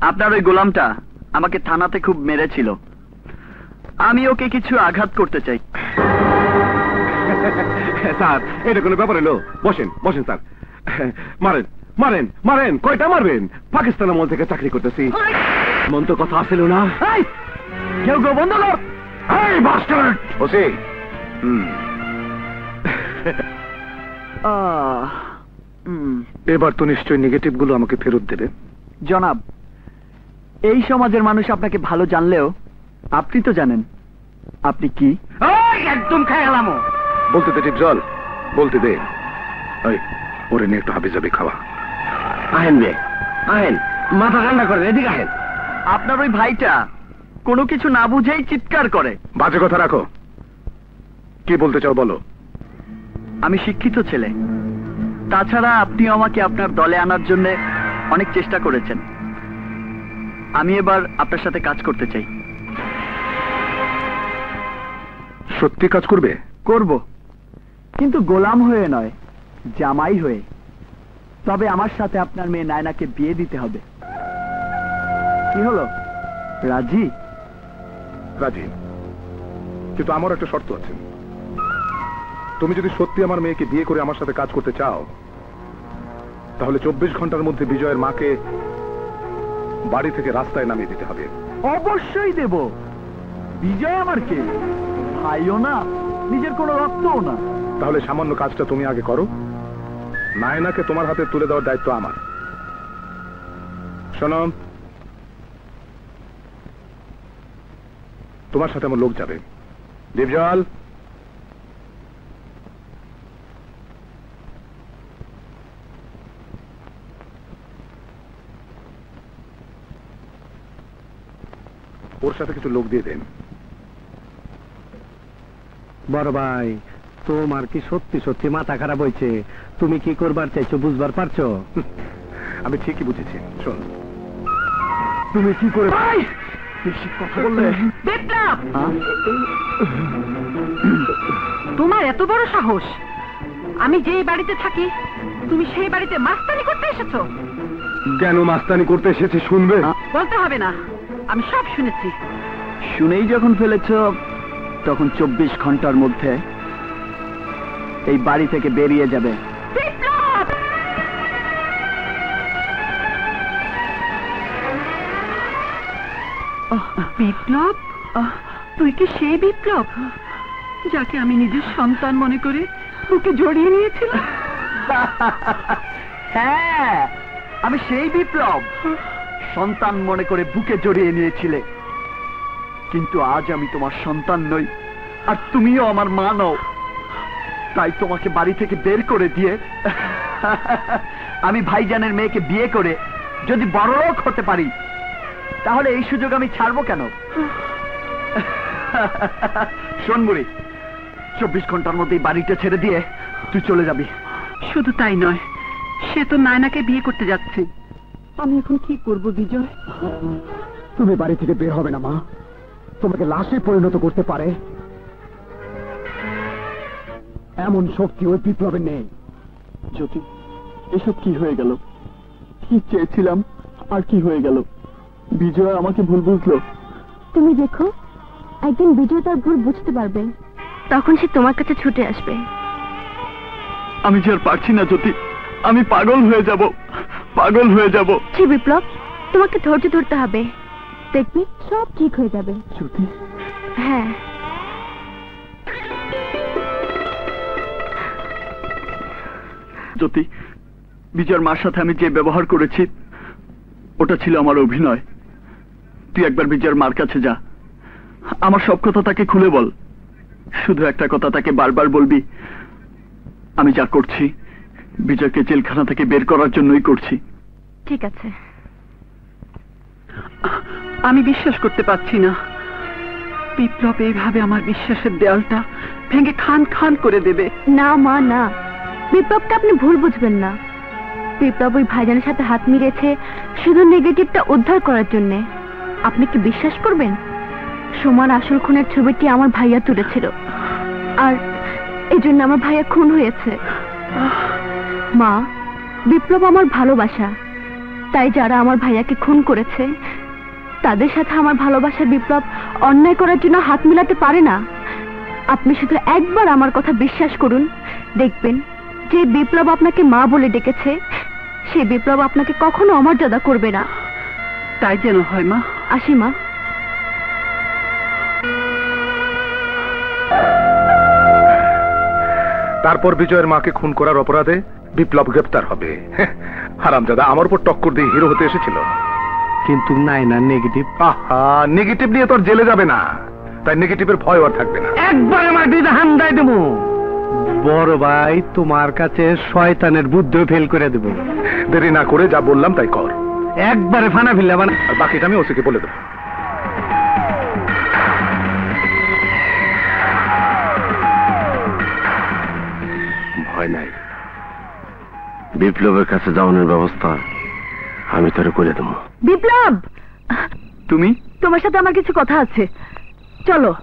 আপনার ওই গোলামটা আমাকে থানাতে খুব মেরেছিল। আমি ওকে কিছু আঘাত করতে চাই। স্যার এটা কোনো ব্যাপার এলো বসেন বসেন স্যার। মারেন। মারেন মারেন কয়টা মারবেন? পাকিস্তান আমল থেকে চাকরি করতেছি। মন তো কথা আসেল না। কেউ কেউ বন্ধ কর। ওসি। এবার তো নিশ্চয়ই নেগেটিভগুলো আমাকে ফেরত দেবে। জনাব এই সমাজের মানুষ আপনাকে ভালো জানলেও আপনি তো জানেন আপনি কি? একদম বলতে দে জল বলতে দে। ওরে নিয়ে একটু হাবি যাবি খাওয়া। আহেন বে আহেন মাথা ঠান্ডা করেন এদিকে আহেন। আপনার ওই ভাইটা কোনো কিছু না বুঝেই চিৎকার করে। বাজে কথা রাখো। কি বলতে চাও বলো? আমি শিক্ষিত ছেলে। তাছাড়া আপনি আমাকে আপনার দলে আনার জন্য অনেক চেষ্টা করেছেন। আমি এবার আপনার সাথে কাজ করতে চাই। সত্যি কাজ করবে? করব। কিন্তু গোলাম হয়ে নয় জামাই হয়ে। তবে আমার সাথে আপনার মেয়ে নায়নাকে বিয়ে দিতে হবে। কি হলো? রাজি? রাজি। কিন্তু আমার একটা শর্ত আছে। তুমি যদি সত্যি আমার মেয়েকে বিয়ে করে আমার সাথে কাজ করতে চাও তাহলে চব্বিশ ঘণ্টার মধ্যে বিজয়ের মাকে বাড়ি থেকে রাস্তায় নামিয়ে দিতে হবে। অবশ্যই দেব। বিজয় আমার কে? ভাইও না নিজের কোনো রক্তও না। তাহলে সামান্য কাজটা তুমি আগে করো। নায়নাকে তোমার হাতে তুলে দেওয়ার দায়িত্ব আমার। শোনো, তোমার সাথে আমার লোক যাবে। দেবজল ওর সাথে কিছু লোক দিয়ে দেন বড় ভাই তোমার কি সত্যি সত্যি মাথা খারাপ হয়েছে? তুমি কি করবার চাইছো বুঝবার পারছ? আমি ঠিকই বুঝেছি শোন। তুমি কি করে কথা বললে? বিপ্লব তোমার এত বড় সাহস। আমি যেই বাড়িতে থাকি তুমি সেই বাড়িতে মাস্তানি করতে এসেছ। কেন মাস্তানি করতে এসেছে শুনবে? বলতে হবে না। আমি সব শুনেছি। শুনেই যখন ফেলেছ তখন চব্বিশ ঘণ্টার মধ্যে এই বাড়ি থেকে বেরিয়ে যাবে। বিপ্লব! তুই কি সেই বিপ্লব? যাকে আমি নিজের সন্তান মনে করে বুকে জড়িয়ে নিয়েছিলাম? হ্যাঁ আমি সেই বিপ্লব। সন্তান মনে করে বুকে জড়িয়ে নিয়েছিলে। কিন্তু আজ আমি তোমার সন্তান নই আর তুমিও আমার মা নও। তাই তোমাকে বাড়ি থেকে বের করে দিয়ে আমি ভাইজানের মেয়েকে বিয়ে করে যদি বড়লোক হতে পারি তাহলে এই সুযোগ আমি ছাড়বো কেন? শোন বুড়ি চব্বিশ ঘণ্টার মধ্যে বাড়িটা ছেড়ে দিয়ে তুই চলে যাবি। শুধু তাই নয় সে তো নায়নাকে বিয়ে করতে যাচ্ছে। আমি এখন কি করব বিজয়? তুমি বাড়ি থেকে বের হবে না মা। তোমাকে লাশে পরিণত করতে পারে। এমন শক্তি ওই বিপ্লবের নেই। জ্যোতি এসব কি হয়ে গেল? কি চেয়েছিলাম আর কি হয়ে গেল? বিজয় আমাকে ভুল বুঝলো। তুমি দেখো একদিন বিজয় তার ভুল বুঝতে পারবে। তখন সে তোমার কাছে ছুটে আসবে। আমি যে আর পারছি না জ্যোতি আমি পাগল হয়ে যাব পাগল হয়ে যাব। কি বিপ্লব তোমাকে ধৈর্য ধরতে হবে। দেখবি সব ঠিক হয়ে যাবে। জ্যোতি। হ্যাঁ। জ্যোতি বিজয়ের মার সাথে আমি যে ব্যবহার করেছি ওটা ছিল আমার অভিনয়। তুই একবার বিজয়ের মার কাছে যা। আমার সব কথা তাকে খুলে বল। শুধু একটা কথা তাকে বারবার বলবি আমি যা করছি বিজয়কে জেলখানা থেকে বের করার জন্যই করছি। ঠিক আছে। আমি বিশ্বাস করতে পারছি না। বিপ্লব এইভাবে আমার বিশ্বাসের দেয়ালটা ভেঙে খান খান করে দেবে। না মা না। বিপ্লবকে আপনি ভুল বুঝবেন না। বিপ্লব ওই ভাইজানের সাথে হাত মিলিয়েছে শুধু নেগেটিভটা উদ্ধার করার জন্য। আপনি কি বিশ্বাস করবেন? সমান আসল খুনের ছবিটি আমার ভাইয়া তুলেছিল। আর এই জন্য আমার ভাইয়া খুন হয়েছে। মা, বিপ্লব আমার ভালোবাসা। তাই যারা আমার ভাইয়াকে খুন করেছে, তাদের সাথে আমার ভালোবাসার বিপ্লব অন্যায় করার জন্য হাত মিলাতে পারে না। আপনি শুধু একবার আমার কথা বিশ্বাস করুন, দেখবেন যে বিপ্লব আপনাকে মা বলে ডেকেছে সে বিপ্লব আপনাকে কখনো অমর্যাদা করবে না। তাই যেন হয় মা। আসি মা। তারপর বিজয়ের মাকে খুন করার অপরাধে বিপ্লব গ্রেপ্তার হবে। হারামজাদা আমার উপর টক্কর দিয়ে হিরো হতে এসেছিল। কিন্তু নাই না নেগেটিভ। আহা নেগেটিভ নিয়ে তোর জেলে যাবে না। তাই নেগেটিভের ভয় আর থাকবে না। একবারে মাটিতে হান্দাই দেবো। বড় ভাই তোমার কাছে শয়তানের বুদ্ধিও ফেল করে দেবো। দেরি না করে যা বললাম তাই কর। একবারে ফানা ফিল্লা বানা আর বাকিটা আমি ওসিকে বলে দেবো। ভয় নাই। বিপ্লবের কাছে যাওয়ানোর ব্যবস্থা আমি তোরে করে দেবো। বিপ্লব! তুমি? তোমার সাথে আমার কিছু কথা আছে। চলো।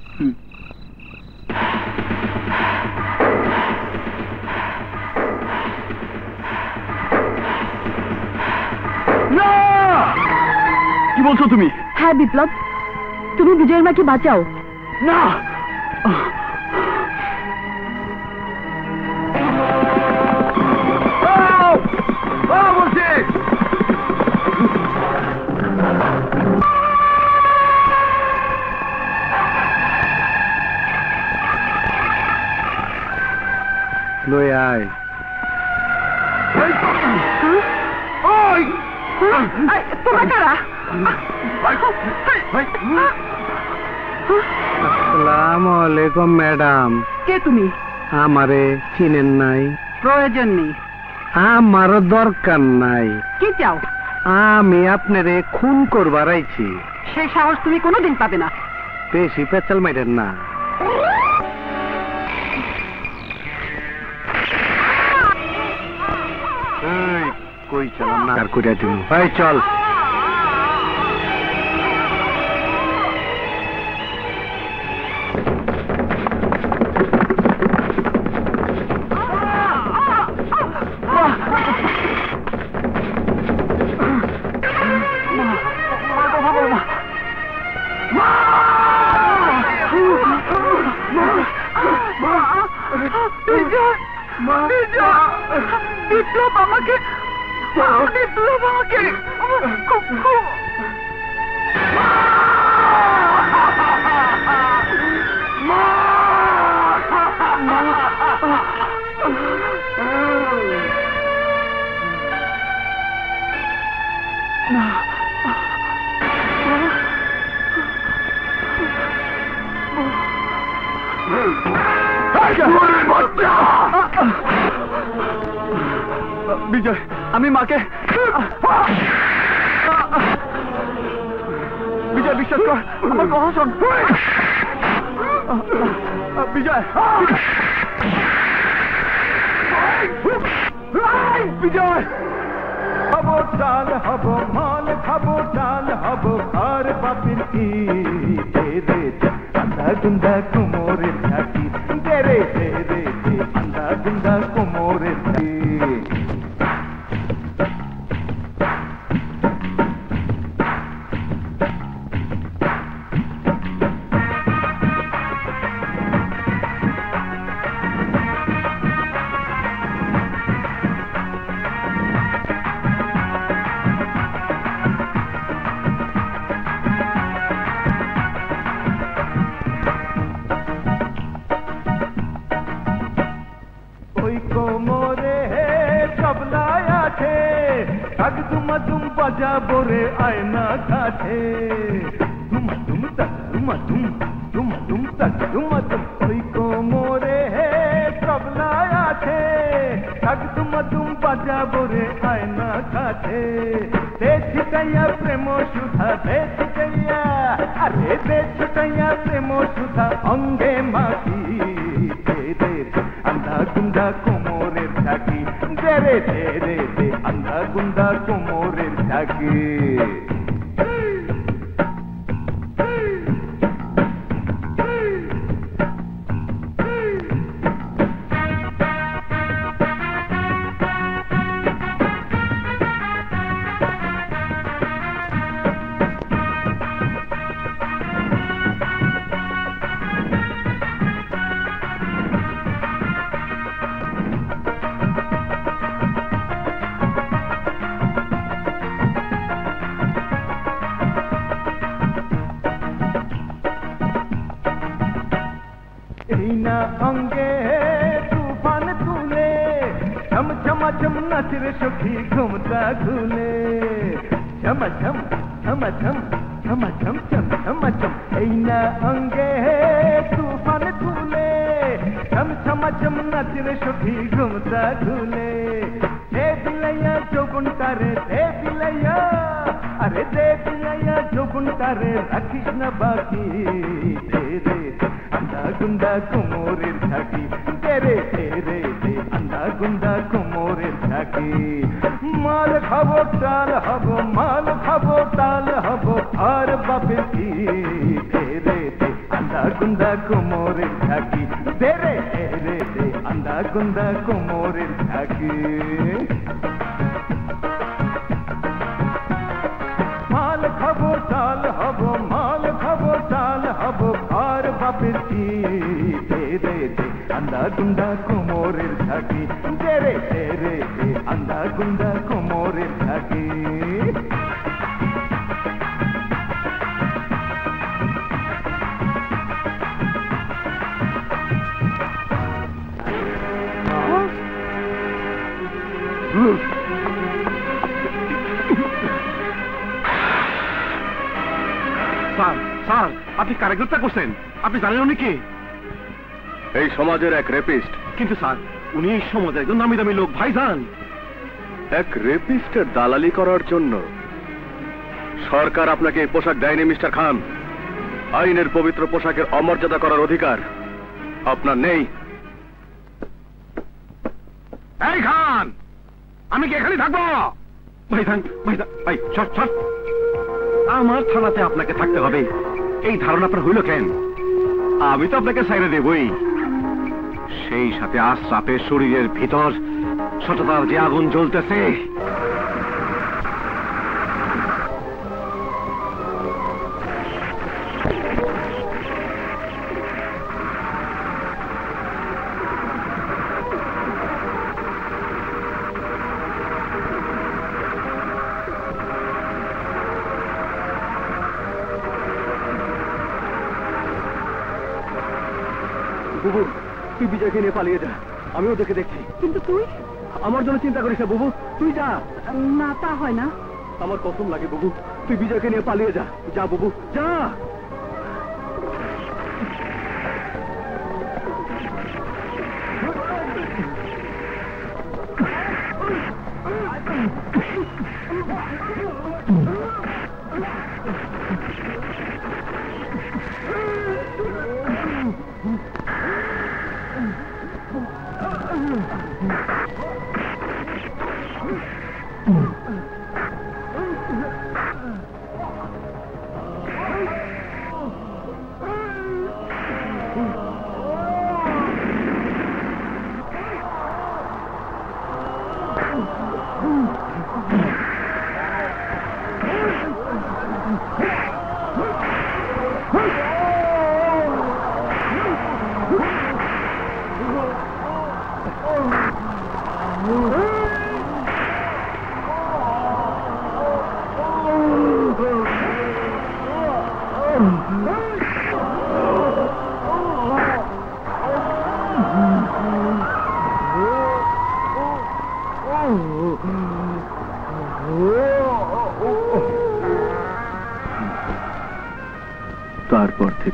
কি বলছো তুমি? হ্যাঁ বিপ্লব। তুমি বিজয়ের মাকে বাঁচাও। না! আলাইকুম ম্যাডাম কে তুমি? আমারে চিনেন নাই। প্রয়োজন নেই। আমার দরকার নাই। কি চাও? আমি আপনারে খুন করবার আইছি। সেই সাহস তুমি কোনোদিন পাবে না। বেশি পেঁচাল মাইরেন না। কই চল না? আর কইরা দিমু। এই চল। ரே ரே அந்த குந்தா குமோரில் தாக்கு குமோ কারে গ্রেপ্তার করছেন? আপনি জানেন উনি কি? এই সমাজের এক রেপিস্ট। কিন্তু স্যার উনি এই সমাজের একজন নামি দামি লোক ভাইজান। এক রেপিস্টের দালালি করার জন্য সরকার আপনাকে এই পোশাক দেয়নি মিস্টার খান। আইনের পবিত্র পোশাকের অমর্যাদা করার অধিকার আপনার নেই। এই খান আমি কি এখানে থাকব? ভাইজান ভাইজান ভাই সর সর। আমার থানাতে আপনাকে থাকতে হবে। এই ধারণা আপনার হইল কেন? আমি তো আপনাকে সাইরে দেবই। সেই সাথে আশ্রাপের শরীরের ভিতর সততার যে আগুন জ্বলতেছে তুই বিজয়কে নিয়ে পালিয়ে যা আমিও দেখে দেখছি। কিন্তু তুই? আমার জন্য চিন্তা করিস না বুবু। তুই যা। না তা হয় না। আমার কসম লাগে বুবু। তুই বিজয়কে নিয়ে পালিয়ে যা। যা বুবু। যা!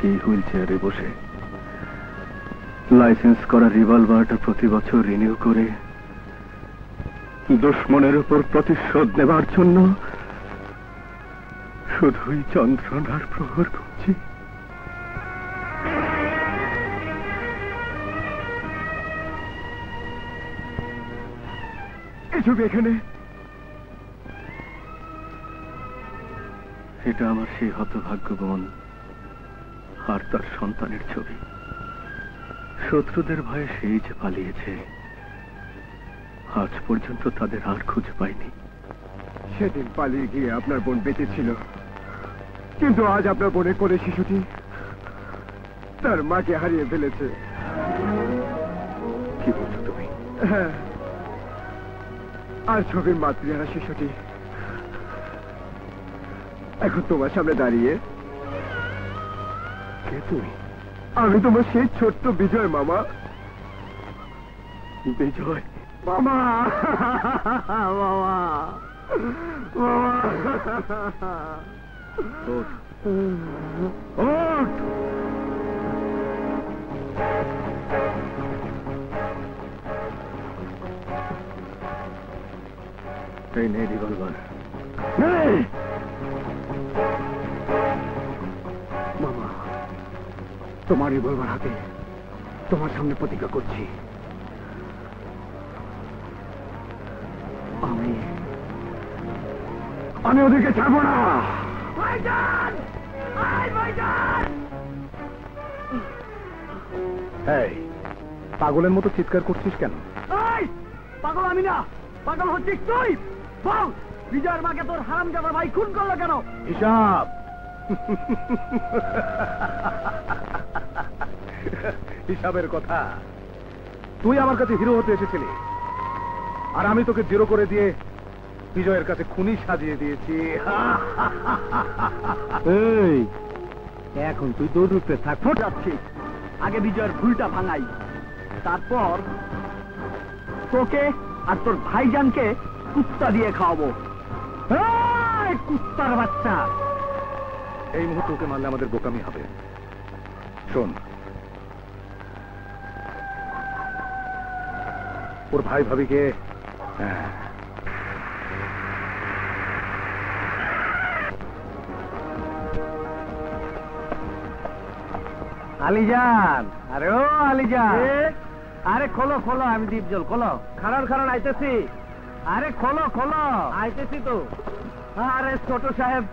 তারপর হুইল চেয়ারে বসে? লাইসেন্স করা রিভলভারটা প্রতি বছর রিনিউ করে দুশ্মনের উপর প্রতিশোধ নেবার জন্য শুধুই যন্ত্রণার প্রহর করছি। এই এখানে। এটা আমার সেই হতভাগ্য বোন আর তার সন্তানের ছবি। শত্রুদের ভয়ে সেই যে পালিয়েছে আজ পর্যন্ত তাদের আর খুঁজে পাইনি। সেদিন পালিয়ে গিয়ে আপনার বোন বেঁচে ছিল কিন্তু আজ আপনার বোনের কোলে শিশুটি তার মাকে হারিয়ে ফেলেছে। কি বলছো তুমি? হ্যাঁ আর ছবির মাতৃহারা শিশুটি। এখন তোমার সামনে দাঁড়িয়ে তুমি আমি তোমার সেই ছোট্ট বিজয় মামা। বিজয়? মামা! মামা! ওঠ। ওঠ। এই নে তোমার রিভলভার হাতে তোমার সামনে প্রতিজ্ঞা করছি। আমি আমি ওদেরকে ছাড়বো না। পাগলের মতো চিৎকার করছিস কেন? পাগল আমি না। পাগল হচ্ছিস তুই। বল বিজয়ের মাকে তোর হারাম যাবার ভাই খুন করল কেন? হিসাব। হিসাবের কথা। তুই আমার কাছে হিরো হতে এসেছিলি। আর আমি তোকে জিরো করে দিয়ে বিজয়ের কাছে খুনি সাজিয়ে দিয়েছি। এখন তুই দৌড় রূপে থাক। যাচ্ছিস আগে বিজয়ের ভুলটা ভাঙাই। তারপর তোকে আর তোর ভাইজানকে কুত্তা দিয়ে খাওয়াবো। কুত্তার বাচ্চা। এই মুহূর্তে ওকে মারলে আমাদের বোকামি হবে। শোন ওর ভাই ভাবিকে হ্যাঁ, আলিজান আরে ও আলিজান। আরে খোলো খোলো আমি দীপজল খোলো। খারান খারান আইতেছি। আরে খোলো খোলো। আইতেছি তো। আরে ছোট সাহেব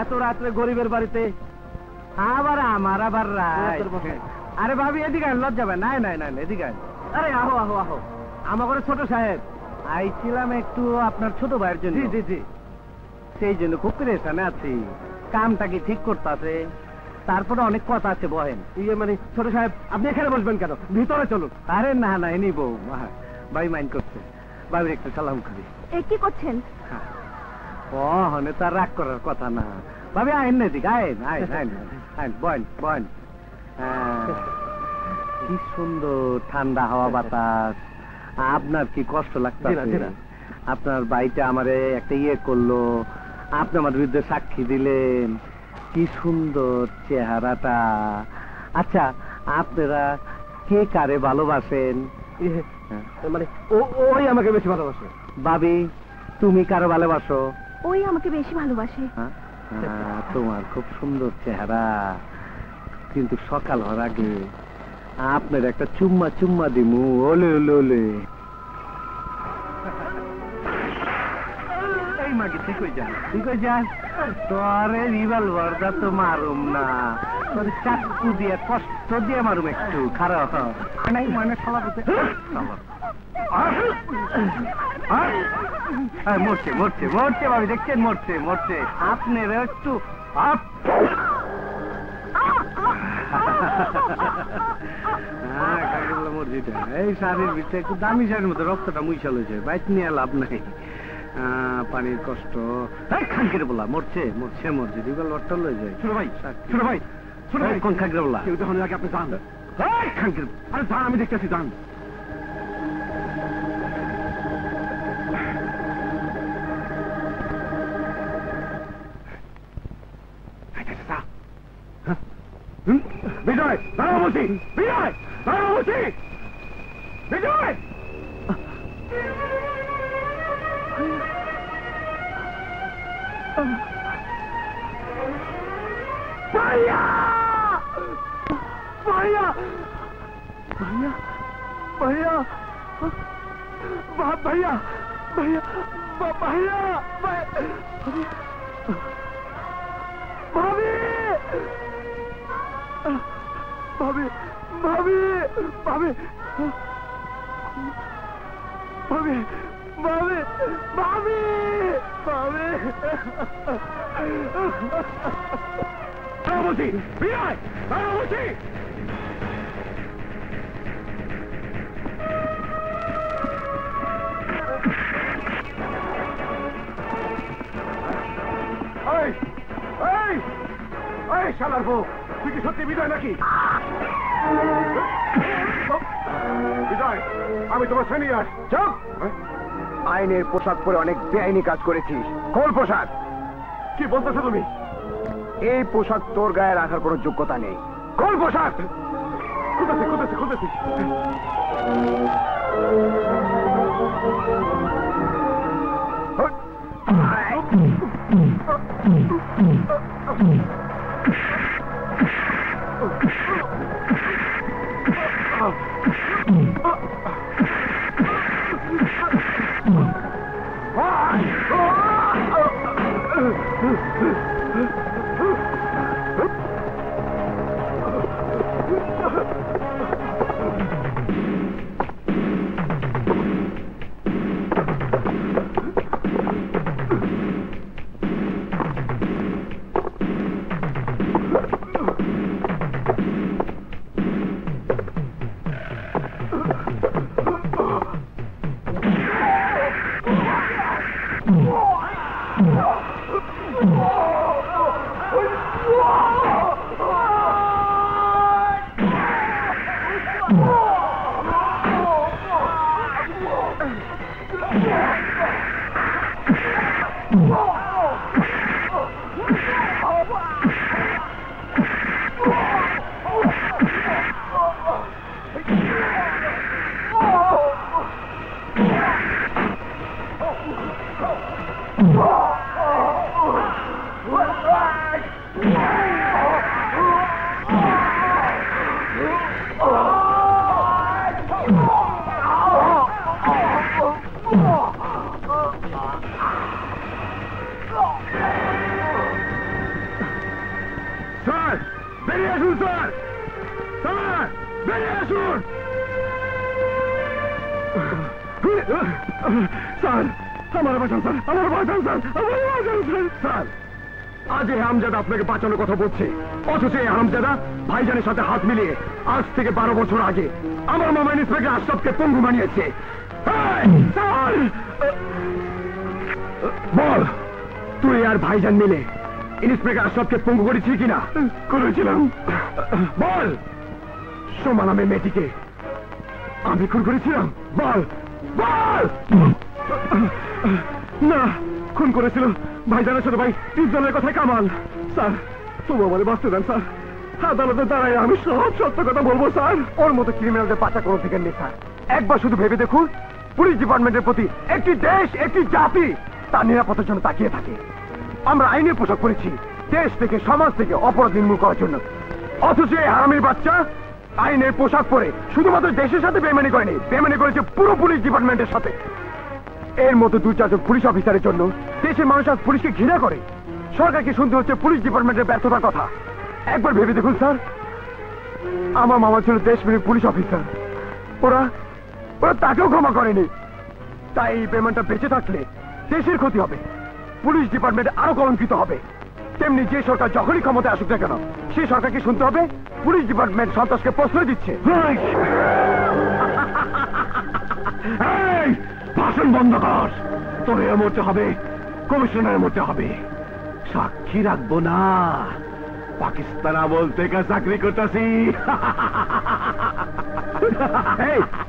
এত রাত্রে গরিবের বাড়িতে আবার আমার আবার রায়। আরে ভাবি এদিকে আয়, লজ্জা পায় নাই নাই নাই এদিকে আরে আহো আহো আহো। আমার ছোট সাহেব। আইছিলাম একটু আপনার ছোট ভাইয়ের জন্য। জি জি জি। সেই জন্য খুব পেরেশানে আছি। কামটা কি ঠিক করতেছে? তারপরে অনেক কথা আছে বহেন। ইয়ে মানে ছোট সাহেব আপনি এখানে বসবেন কেন? ভিতরে চলুন। আরে না না এনি বউ ভাই মাইন্ড করছে। ভাবির একটু সালাম করি। এ কি করছেন? ও হনে তার রাগ করার কথা না। ভাবি আইন না দিক আইন আইন আইন আইন বয়েন বয়েন। হ্যাঁ, কি সুন্দর ঠান্ডা হাওয়া বাতাস। আপনার কি কষ্ট লাগছে আপনার বাড়িতে আমারে একটা ইয়ে করল। আপনি আমার বিরুদ্ধে সাক্ষী দিলেন। কি সুন্দর চেহারাটা। আচ্ছা আপনারা কে কারে ভালোবাসেন? মানে ওই আমাকে বেশি ভালোবাসে। ভাবি তুমি কারও ভালোবাসো? ওই আমাকে বেশি ভালোবাসে। হ্যাঁ? হ্যাঁ, তোমার খুব সুন্দর চেহারা। কিন্তু সকাল হওয়ার আগে আপনার একটা চুম্মা চুম্মা দিমু ওলে ওলে ওলে হয়ে হয়ে তোরে তো মারুম না তোর চাকু দিয়ে কষ্ট দিয়ে মারুম একটু খারাপ নাই মানে শালা হ্যাঁ, মরছে মরছে মরছে ভাবি দেখছেন মরছে মরছে আপনার একটু আপ হ্যাঁ, কাকিগুলো মসজিদে। এই শাড়ির ভিতরে একটু দামি শাড়ির মতো রক্তটা মুইশাল হয়েছে বাইক নিয়ে লাভ নাই। পানির কষ্ট। এই বলা মরছে মরছে মরছে দিবাল অট্টল হয়ে যায়। ছোট ভাই ছোট ভাই ছোট ভাই। কোন খাঙ্কির বলা? কেউ যখন আগে আপনি যান এই আরে যান আমি দেখতেছি যান বিজয় দাঁড়াও বলছি। বিজয় দাঁড়াও বলছি। विजय भैया भैया भैया भैया भैया भाभी ভাবি ভাবি ভাবি ভাবি। বলছি দাঁড়াও বলছি শালার বউ তুই কি সত্যি বিজয় নাকি? আমি তোমার সিনিয়র। চুপ! আইনের পোশাক পরে অনেক বেআইনি কাজ করেছিস। কোন পোশাক। কি বলতেছো তুমি? এই পোশাক তোর গায়ে রাখার কোনো যোগ্যতা নেই। কোন পোশাক! খুঁজেছি খুঁজেছি খুঁজেছি স্যার বাঁচানোর কথা বলছে। অথচ এই হামজাদা ভাইজানের সাথে হাত মিলিয়ে আজ থেকে বারো বছর আগে আমার মামা ইন্সপেক্টর আশরাফকে পঙ্গু বানিয়েছে। বল, তুই আর ভাইজান মিলে ইন্সপেক্টর আশরাফকে পঙ্গু করেছিস কিনা? করেছিলাম। বল, সোমা নামে মেয়েটিকে আমি খুন করেছিলাম। বল বল! না, খুন করেছিল ভাইজানের ছোট ভাই ইসলামের কথায় কামাল। স্যার। তবু আমাদের বাঁচতে দেন, স্যার। দাঁড়ায় আমি সব সত্য কথা বলব, স্যার। ওর মতো ক্রিমিনালদের কোনো থেকে নেই, স্যার। একবার শুধু ভেবে দেখুন, পুলিশ ডিপার্টমেন্টের প্রতি একটি দেশ, একটি জাতি, তার নিরাপত্তার জন্য তাকিয়ে থাকে। আমরা আইনের পোশাক পরেছি, দেশ থেকে, সমাজ থেকে অপরাধ নির্মূল করার জন্য। অথচ এই হারামির বাচ্চা আইনের পোশাক পরে শুধুমাত্র দেশের সাথে বেমানি করেনি বেমানি করেছে পুরো পুলিশ ডিপার্টমেন্টের সাথে। এর মতো দু চারজন পুলিশ অফিসারের জন্য দেশের মানুষ আজ পুলিশকে ঘৃণা করে। সরকারকে শুনতে হচ্ছে? পুলিশ ডিপার্টমেন্টের ব্যর্থতার কথা। একবার ভেবে দেখুন, স্যার। আমার মামা ছিল দেশপ্রেমিক পুলিশ অফিসার। ওরা ওরা তাকেও ক্ষমা করেনি। তাই এই পেমেন্টটা বেঁচে থাকলে দেশের ক্ষতি হবে। পুলিশ ডিপার্টমেন্ট আরও কলঙ্কিত হবে। তেমনি যে সরকার যখনই ক্ষমতায় আসুক না কেন সেই সরকারকে শুনতে হবে? পুলিশ ডিপার্টমেন্ট সন্ত্রাসকে প্রশ্রয় দিচ্ছে। ভাষণ বন্ধ কর। তোর এর মরতে হবে, কমিশনারের মরতে হবে। সাক্ষী রাখব না। পাকিস্তান আমল থেকে চাকরি করতেছি?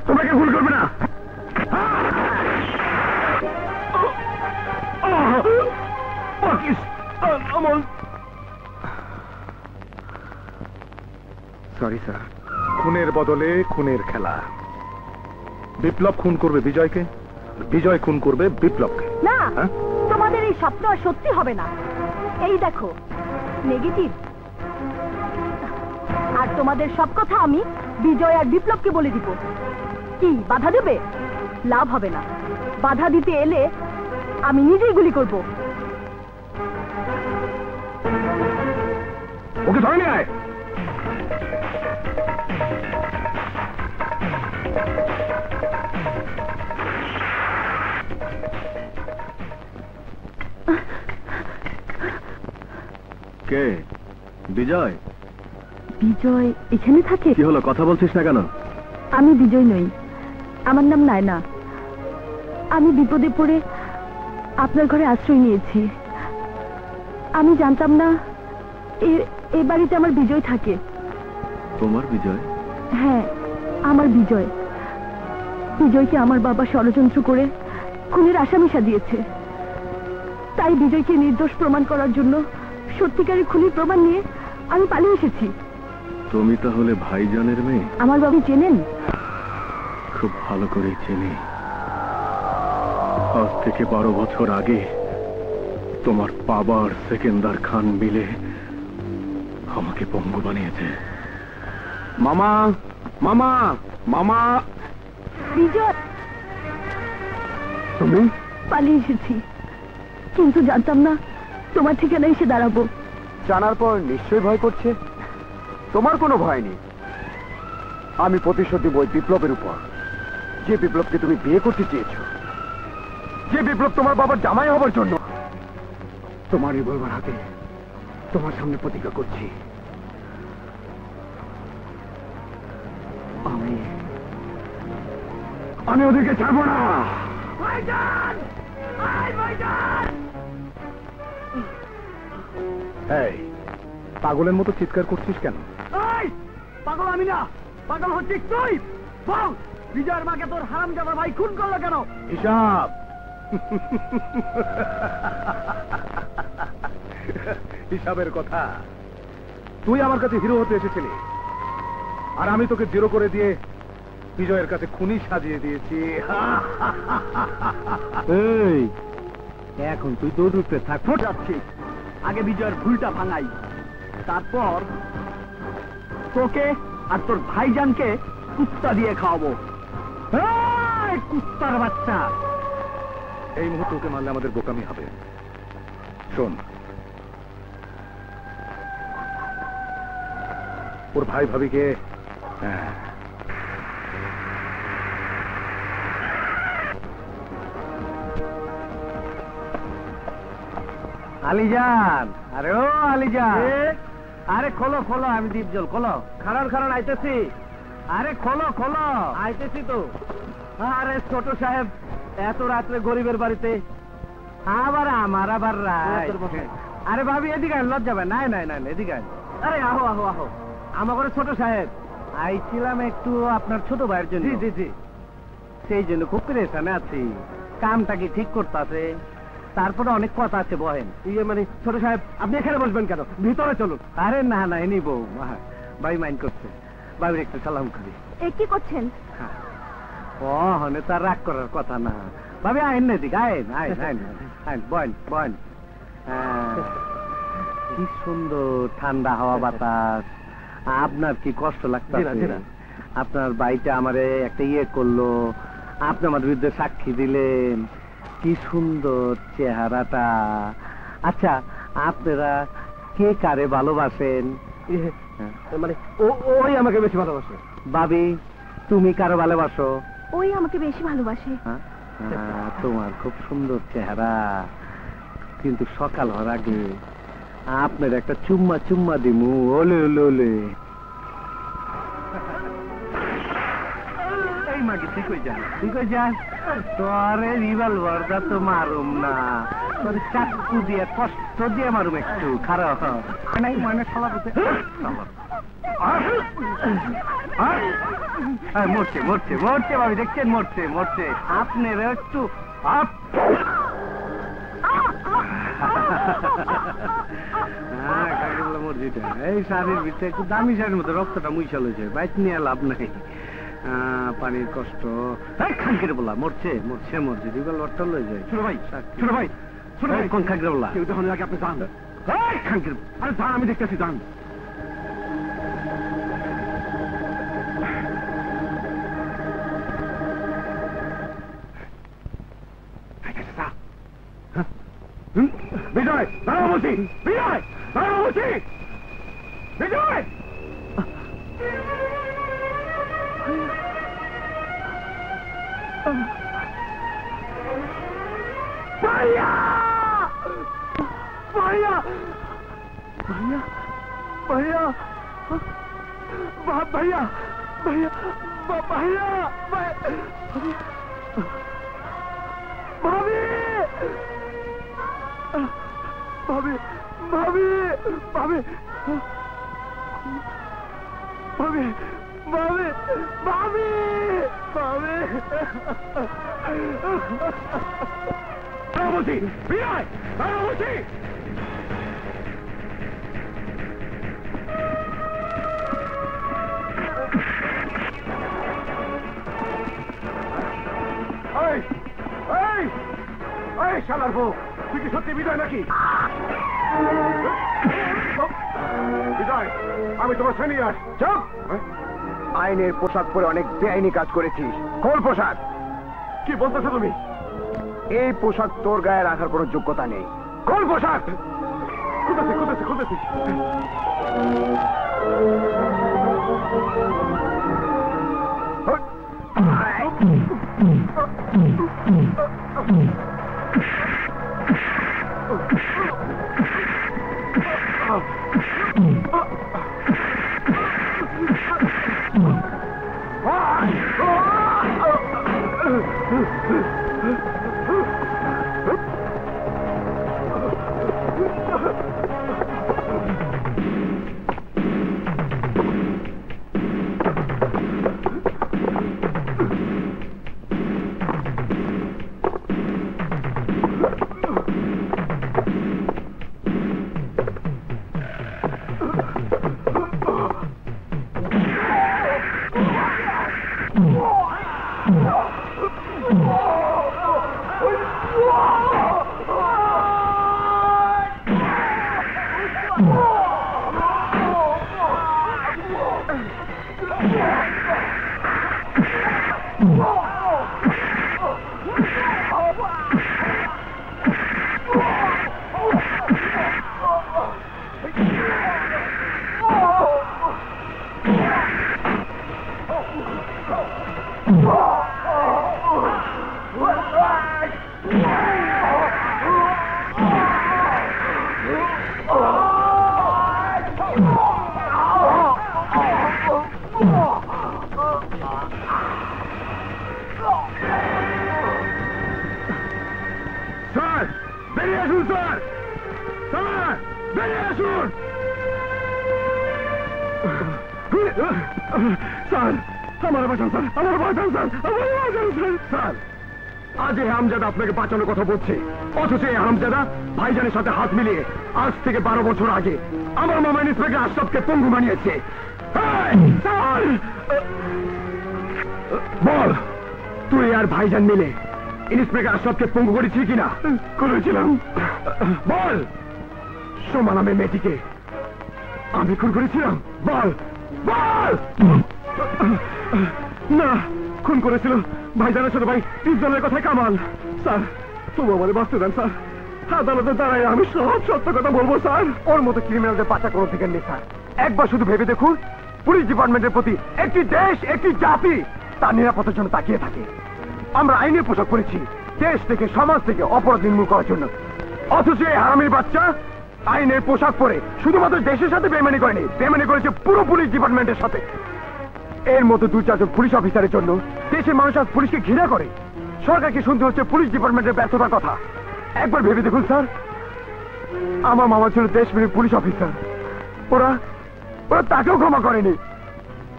তোমাকে ভুল করবে না। পাকিস্তান আমল। সরি স্যার খুনের বদলে খুনের খেলা। বিপ্লব খুন করবে বিজয়কে বিজয় খুন করবে বিপ্লবকে। না হ্যাঁ? তোমাদের এই স্বপ্ন সত্যি হবে না। এই দেখো নেগেটিভ আর তোমাদের সব কথা আমি বিজয় আর বিপ্লবকে বলে দিব। কি, বাধা দেবে? লাভ হবে না। বাধা দিতে এলে আমি নিজেই গুলি করব। ওকে ধরে নিয়ে আয়। কে? বিজয়? বিজয় এখানে থাকে? কি হলো কথা বলছিস না কেন? আমি বিজয় নই। আমার নাম নায়না। আমি বিপদে পড়ে আপনার ঘরে আশ্রয় নিয়েছি। আমি জানতাম না এ- বাড়িতে আমার বিজয় থাকে। তোমার বিজয়? হ্যাঁ আমার বিজয়। বিজয়কে আমার বাবা ষড়যন্ত্র করে খুনের আসামি সাজিয়েছে। তাই বিজয়কে নির্দোষ প্রমাণ করার জন্য সত্যিকারের খুনির প্রমাণ নিয়ে আমি পালিয়ে এসেছি। তুমি তাহলে ভাইজানের মেয়ে? আমার বাবু চেনেন? খুব ভালো করে চিনি। আজ থেকে বারো বছর আগে তোমার বাবার সেকেন্দার খান মিলে আমাকে পঙ্গু বানিয়েছে। মামা মামা মামা! বিজয়! তুমি? পালিয়ে এসেছি। কিন্তু জানতাম না তোমার ঠিকানা এসে দাঁড়াবো। জানার পর নিশ্চয়ই ভয় করছে? তোমার কোনো ভয় নেই? আমি প্রতিশোধ দিব ওই বিপ্লবের উপর। যে বিপ্লবকে তুমি বিয়ে করতে চেয়েছো যে বিপ্লব তোমার বাবার জামাই হবার জন্য তোমার রিভলভার হাতে তোমার সামনে প্রতিজ্ঞা করছি। আমি আমি ওদেরকে ছাড়বো না। এই পাগলের মতো চিৎকার করছিস কেন? পাগল আমি না। পাগল হচ্ছে তুই। বল বিজয়ের মাকে তোর হারাম যাবার ভাই খুন করল কেন? হিসাব হিসাবের কথা। তুই আমার কাছে হিরো হতে এসেছিলি। আর আমি তোকে জিরো করে দিয়ে বিজয়ের কাছে খুনি সাজিয়ে দিয়েছি। এখন তুই দৌড় থাক। যাচ্ছি আগে বিজয়ের ভুলটা ভাঙাই। তারপর তোকে আর তোর ভাইজানকে কুত্তা দিয়ে খাওয়াবো। কুত্তার বাচ্চা! এই মুহূর্তে ওকে মারলে আমাদের বোকামি হবে। শোন। ওর ভাই ভাবিকে হ্যাঁ, আলিজান। আরে ও আলিজান। আরে খোলো খোলো আমি দীপজল খোলো। খারান খারান আইতেছি। আরে খোলো খোলো। আইতেছি তো। আরে ছোট সাহেব এত রাত্রে গরিবের বাড়িতে। আবার আমার আবার রায়। আরে ভাবি এদিকে নাই নাই নাই এদিকে আরে আহো আহো আহো। আমার ছোট সাহেব। আইছিলাম একটু আপনার ছোট ভাইয়ের জন্য। জি জি জি। সেই জন্য খুব প্রেশানে আছি। কামটা কি ঠিক করতেছে তারপরে অনেক কথা আছে বহেন। ইয়ে মানে ছোট সাহেব আপনি এখানে বসবেন কেন? ভিতরে চলুন। আরে না না এনি বউ ভাই মাইন্ড করছে। ভাবির একটু সালাম করি। এ কি করছেন? ও হনে তার রাগ করার কথা না। ভাবি আইন না দিক আইন আইন আইন আইন বয়েন বয়েন হ্যাঁ, কি সুন্দর ঠান্ডা হাওয়া বাতাস। আপনার কি কষ্ট লাগছে আপনার বাড়িটা আমারে একটা ইয়ে করল। আপনি আমার বিরুদ্ধে সাক্ষী দিলেন। কি সুন্দর চেহারাটা। আচ্ছা আপনারা কে কারে ভালোবাসেন? মানে ওই আমাকে বেশি ভালোবাসে। ভাবি তুমি কারও ভালোবাসো? ওই আমাকে বেশি ভালোবাসে। হ্যাঁ? আহ, তোমার খুব সুন্দর চেহারা। কিন্তু সকাল হওয়ার আগে আপনার একটা চুম্মা চুম্মা দিমু ওলে ওলে ওলে। যাস তোরে তো মারুম না। তোর চাকু দিয়ে কষ্ট দিয়ে মারুম একটু খারাপ নাই মানে শালা বুঝে। মরছে মরছে মরছে ভাবি দেখছেন মরছে মরছে। আপনার একটু আপ। হ্যাঁ, এই শাড়ির ভিতরে একটু দামি শাড়ির মধ্যে রক্তটা মুইশাল হয়েছে বাইক নিয়ে লাভ নাই। পানির কষ্ট। খানকিরে বলা মরছে মরছে মরছে। রিবেল অট্টল হয়ে যায় ছোট ভাই ছোট ভাই ছোট ভাই। কোন খানকিরে বলা? কেউ যখন লাগে আপনি যান। খানকিরে। আরে যান আমি দেখতেছি যান। হুম? বিজয় দাঁড়াও বলছি। বিজয় দাঁড়াও বলছি। বিজয়! ভাইয়া বাপ ভাইয়া ভাইয়া বাপ ভাইয়া ভাবি ভাবি ভাবি ভাবি ভাবি ভাবি ভাবি ভাবি ভাবি শালার তুই কি সত্যি বিজয় নাকি? বিজয় আমি তোমার সিনিয়র চুপ। আইনের পোশাক পরে অনেক বেআইনি কাজ করেছিস। কোন পোশাক? কি বলতেছো তুমি? এই পোশাক তোর গায়ে রাখার কোনো যোগ্যতা নেই। কোন পোশাক? খুঁজেছি খুঁজেছি খুঁজেছি স্যার কথা বলছে। অথচ এই হামজাদা ভাইজানের সাথে হাত মিলিয়ে আজ থেকে বারো বছর আগে আমার মামা ইন্সপেক্টর আশরাফকে পঙ্গু বানিয়েছে। বল তুই আর ভাইজান মিলে ইন্সপেক্টর আশরাফকে পঙ্গু করেছিলি কিনা? করেছিলাম। বল সোমা নামে মেয়েটিকে আমি খুন করেছিলাম। বল বল! না খুন করেছিল ভাইজানের ছোট ভাই তিনজনের কথায় কামাল। স্যার তবু বাঁচতে দেন, স্যার। আদালতে দাঁড়ায় আমি সত্য কথা বলব, স্যার। ওর মতো ক্রিমিনালদের কোনো নেই, স্যার। একবার শুধু ভেবে দেখুন, পুলিশ ডিপার্টমেন্টের প্রতি একটি দেশ, একটি জাতি, তার নিরাপত্তার জন্য তাকিয়ে থাকে। আমরা পোশাক পরেছি, দেশ থেকে, সমাজ থেকে অপরাধ নির্মূল করার জন্য। অথচ এই হারামির বাচ্চা আইনের পোশাক পরে শুধুমাত্র দেশের সাথে বেমানি করেনি বেমানি করেছে পুরো পুলিশ ডিপার্টমেন্টের সাথে। এর মতো দু চারজন পুলিশ অফিসারের জন্য দেশের মানুষ আজ পুলিশকে ঘৃণা করে। সরকারকে শুনতে হচ্ছে পুলিশ ডিপার্টমেন্টের ব্যর্থতার কথা। একবার ভেবে দেখুন, স্যার। আমার মামা ছিল দেশপ্রেমিক পুলিশ অফিসার। ওরা ওরা তাকেও ক্ষমা করেনি।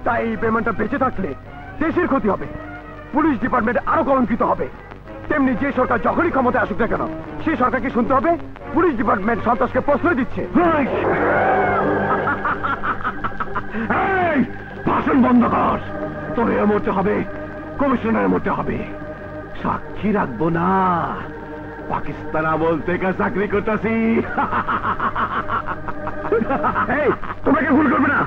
তাই এই পেমেন্টটা বেঁচে থাকলে দেশের ক্ষতি হবে। পুলিশ ডিপার্টমেন্ট আরও কলঙ্কিত হবে। তেমনি যে সরকার যখনই ক্ষমতায় আসুক না কেন, সেই সরকারকে শুনতে হবে, পুলিশ ডিপার্টমেন্ট সন্ত্রাসকে প্রশ্রয় দিচ্ছে। ভাষণ বন্ধ কর। তোরে মরতে হবে কমিশনার মরতে হবে। সাক্ষী রাখব না। পাকিস্তান আমল থেকে চাকরি করতেছি? তোমাকে ভুল করবে না।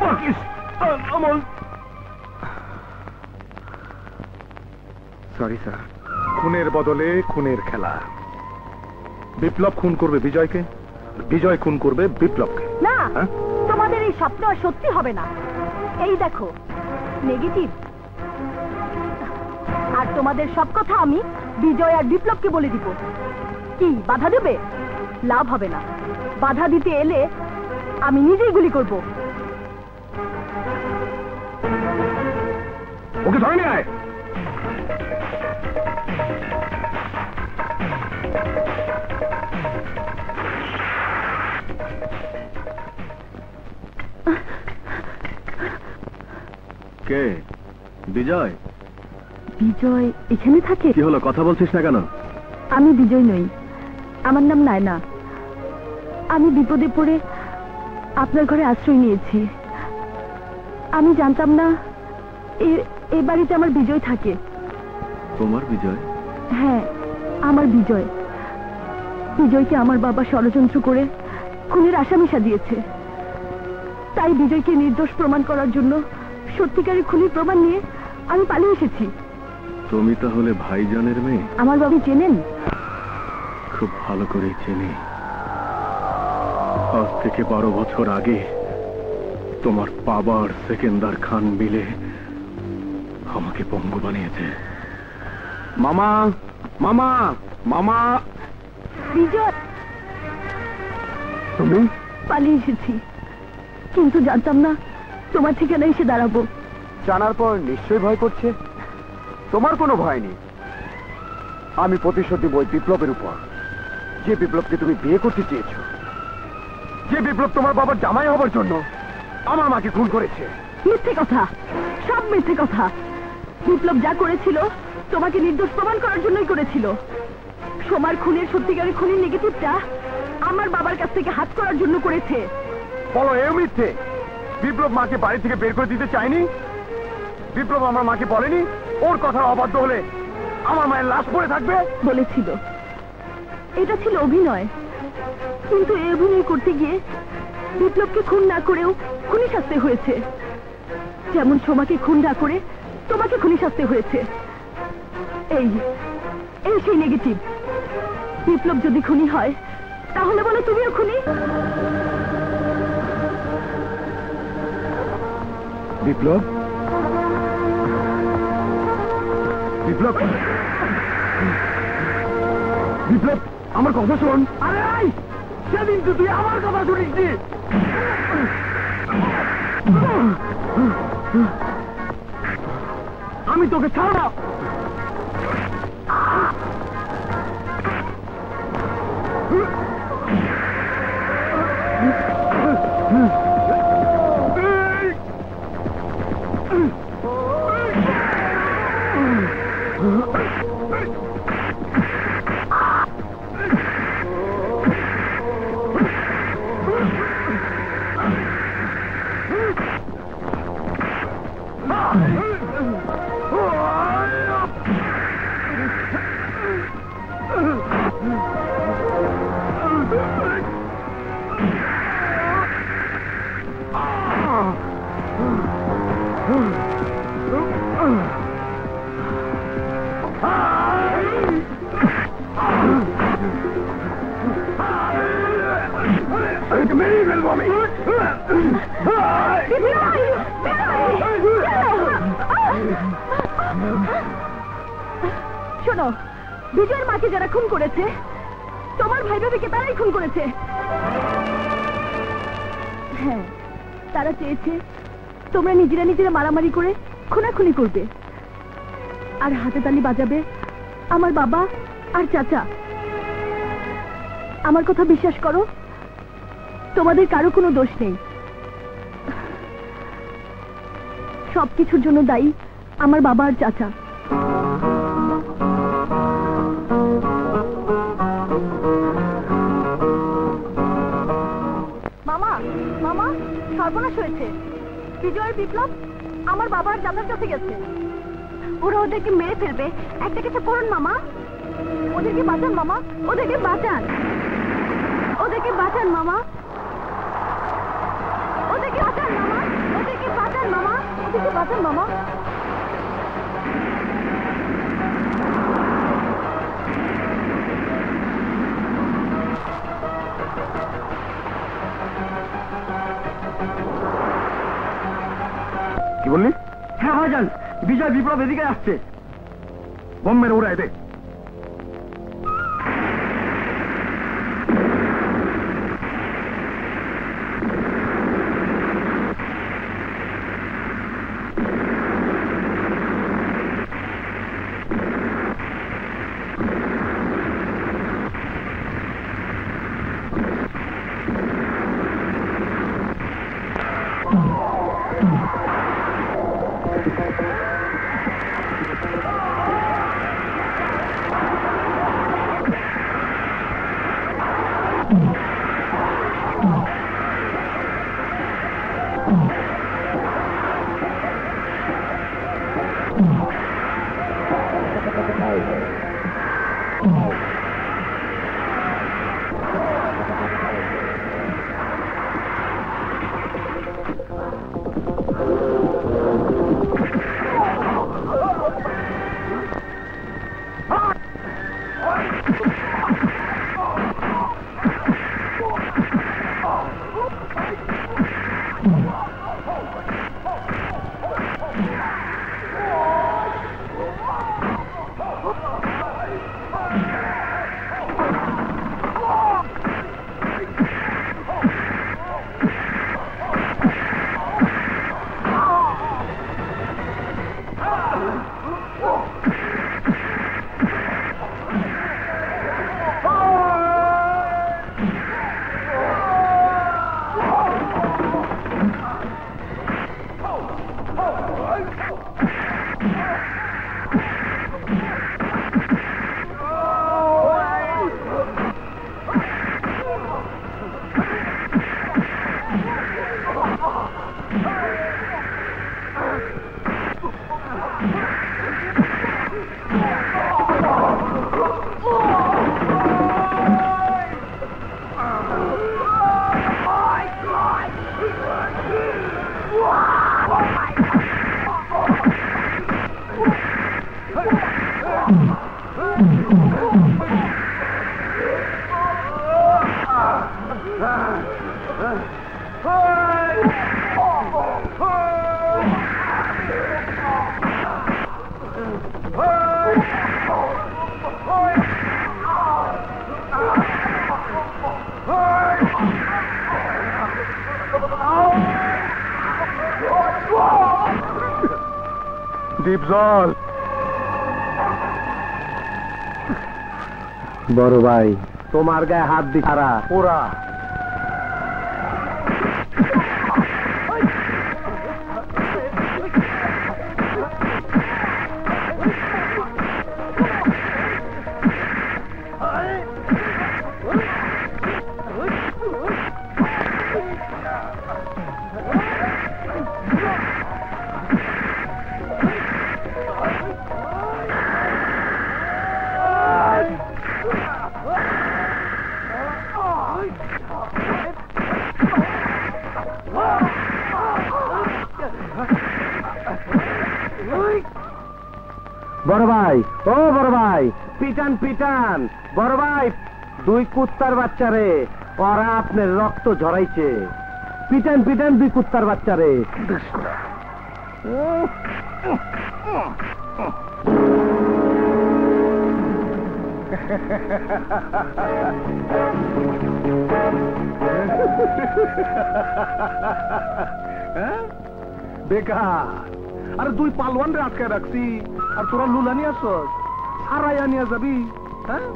পাকিস্তান আমল। সরি স্যার খুনের বদলে খুনের খেলা। বিপ্লব খুন করবে বিজয়কে বিজয় খুন করবে বিপ্লবকে। না হ্যাঁ? তোমাদের এই স্বপ্ন সত্যি হবে না। এই দেখো নেগেটিভ আর তোমাদের সব কথা আমি বিজয় আর বিপ্লবকে বলে দিব। কি, বাধা দেবে? লাভ হবে না। বাধা দিতে এলে আমি নিজেই গুলি করব। ওকে ধরে নিয়ে আয়। কে? বিজয়? বিজয় এখানে থাকে? কি হলো কথা বলছিস না কেন? আমি বিজয় নই। আমার নাম নায়না। আমি বিপদে পড়ে আপনার ঘরে আশ্রয় নিয়েছি। আমি জানতাম না এ- বাড়িতে আমার বিজয় থাকে। তোমার বিজয়? হ্যাঁ আমার বিজয়। বিজয়কে আমার বাবা ষড়যন্ত্র করে খুনের আসামি সাজিয়েছে। তাই বিজয়কে নির্দোষ প্রমাণ করার জন্য সত্যিকারের খুনির প্রমাণ নিয়ে আমি পালিয়ে এসেছি। তুমি তাহলে ভাইজানের মেয়ে? আমার বাবু চেনেন? খুব ভালো করেই চিনি। আজ থেকে বারো বছর আগে তোমার বাবার সেকেন্দার খান মিলে আমাকে পঙ্গু বানিয়েছে। মামা মামা মামা! বিজয়! তুমি? পালিয়ে এসেছি। কিন্তু জানতাম না তোমার ঠিকানা এসে দাঁড়াবো। জানার পর নিশ্চয়ই ভয় করছে? তোমার কোনো ভয় নেই? আমি প্রতিশোধ দিব ওই বিপ্লবের উপর। যে বিপ্লবকে তুমি বিয়ে করতে চেয়েছো যে বিপ্লব তোমার বাবার জামাই হবার জন্য আমার মাকে খুন করেছে। মিথ্যে কথা সব মিথ্যে কথা। বিপ্লব যা করেছিল তোমাকে নির্দোষ প্রমাণ করার জন্যই করেছিল। সোমার খুনের সত্যিকারের খুনের নেগেটিভটা আমার বাবার কাছ থেকে হাত করার জন্য করেছে। বলো এও মিথ্যে? বিপ্লব মাকে বাড়ি থেকে বের করে দিতে চায়নি? বিপ্লব আমার মাকে বলেনি, ওর কথা অবাধ্য হলে আমার মায়ের লাশ পড়ে থাকবে? বলেছিল। এটা ছিল অভিনয়। কিন্তু এই অভিনয় করতে গিয়ে বিপ্লবকে খুন না করেও খুনি শাস্তি হয়েছে। যেমন সোমাকে খুন না করে তোমাকে খুনি শাস্তি হয়েছে। এই এই সেই নেগেটিভ বিপ্লব যদি খুনি হয়, তাহলে বলো তুমিও খুনি? বিপ্লব? বিপ্লব বিপ্লব আমার কথা শোন। আরে সেদিন তো তুই আমার কথা শুনিসনি। আমি তোকে ছাড় না। তোমরা নিজেরা নিজেরা মারামারি করে খুনাখুনি করবে। আর হাতে তালি বাজাবে আমার বাবা আর চাচা। আমার কথা বিশ্বাস করো, তোমাদের কারও কোনো দোষ নেই। সবকিছুর জন্য দায়ী আমার বাবা আর চাচা। বিজয় বিপ্লব আমার বাবার দাদার কাছে গেছে। ওরা ওদেরকে মেরে ফেলবে। একটা কিছু করুন, মামা। ওদেরকে বাঁচান, মামা। ওদেরকে বাঁচান। ওদেরকে বাঁচান, মামা। বিপ্লব এদিকে আসছে। বোম্বের উড়ায় দে। জল। বড় ভাই তোমার গায়ে হাত দি খারা ওরা দুই কুত্তার বাচ্চারে ওরা আপনার রক্ত ঝরাইছে। পিটান পিটান দুই কুত্তার বাচ্চারে? বেকার আরে দুই পালওয়ান রে আটকে রাখছি। আর তোরা লুলা নিয়ে আসস হারাইয়া নিয়ে যাবি হ্যাঁ?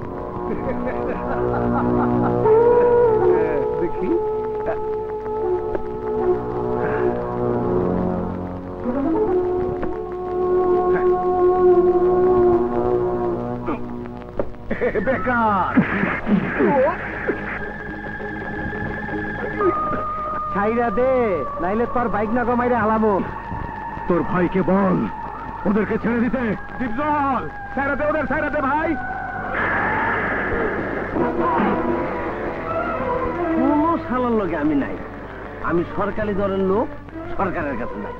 বেকার। ছাইরা দে, নাইলে তোর বাইক না গমাইরে হালামো। তোর ভাইকে বল, ওদেরকে ছেড়ে দিতে। দীপজল সাইরাতে ওদের সাইরাতে ভাই। কোনো সালার লোকে আমি নাই। আমি সরকারি দলের লোক সরকারের কাছে নাই।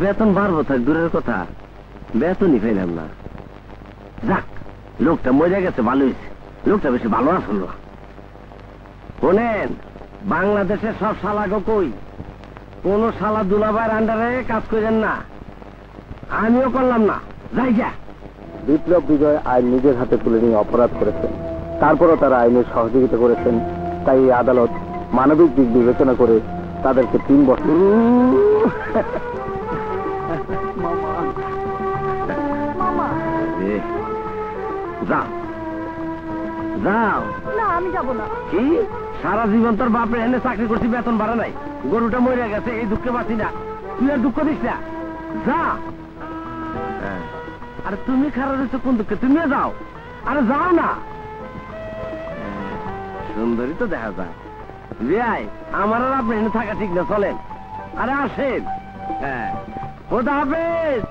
বেতন বাড়বো থাক দূরের কথা। বেতনই পেলাম না। যাক লোকটা মরে গেছে ভালো হয়েছে। লোকটা বেশি ভালো আসলো শোনেন বাংলাদেশের সব শালাগো কই? কোন শালা দুলাভাইয়ের আন্ডারে কাজ করেন না। আমিও করলাম না। যাই যা। বিপ্লব বিজয় আইন নিজের হাতে তুলে নিয়ে অপরাধ করেছেন। তারপরও তারা আইনের সহযোগিতা করেছেন। তাই এই আদালত মানবিক দিক বিবেচনা করে তাদেরকে তিন বছর যাও। যাও। না আমি যাব না। কি? সারা জীবন তোর বাপরে এনে চাকরি করছি বেতন বাড়া নাই। গরুটা মরে গেছে এই দুঃখে বাঁচি না। তুই আর দুঃখ দিস না। যা। হ্যাঁ। আরে তুমি খারাপ হয়েছো কোন দুঃখে? তুমিও যাও। আরে যাও না। সুন্দরী তো দেখা যায়। বিয়াই আমার আর আপনি এনে থাকা ঠিক না চলেন। আরে আসেন। হ্যাঁ। খোদা হাফেজ।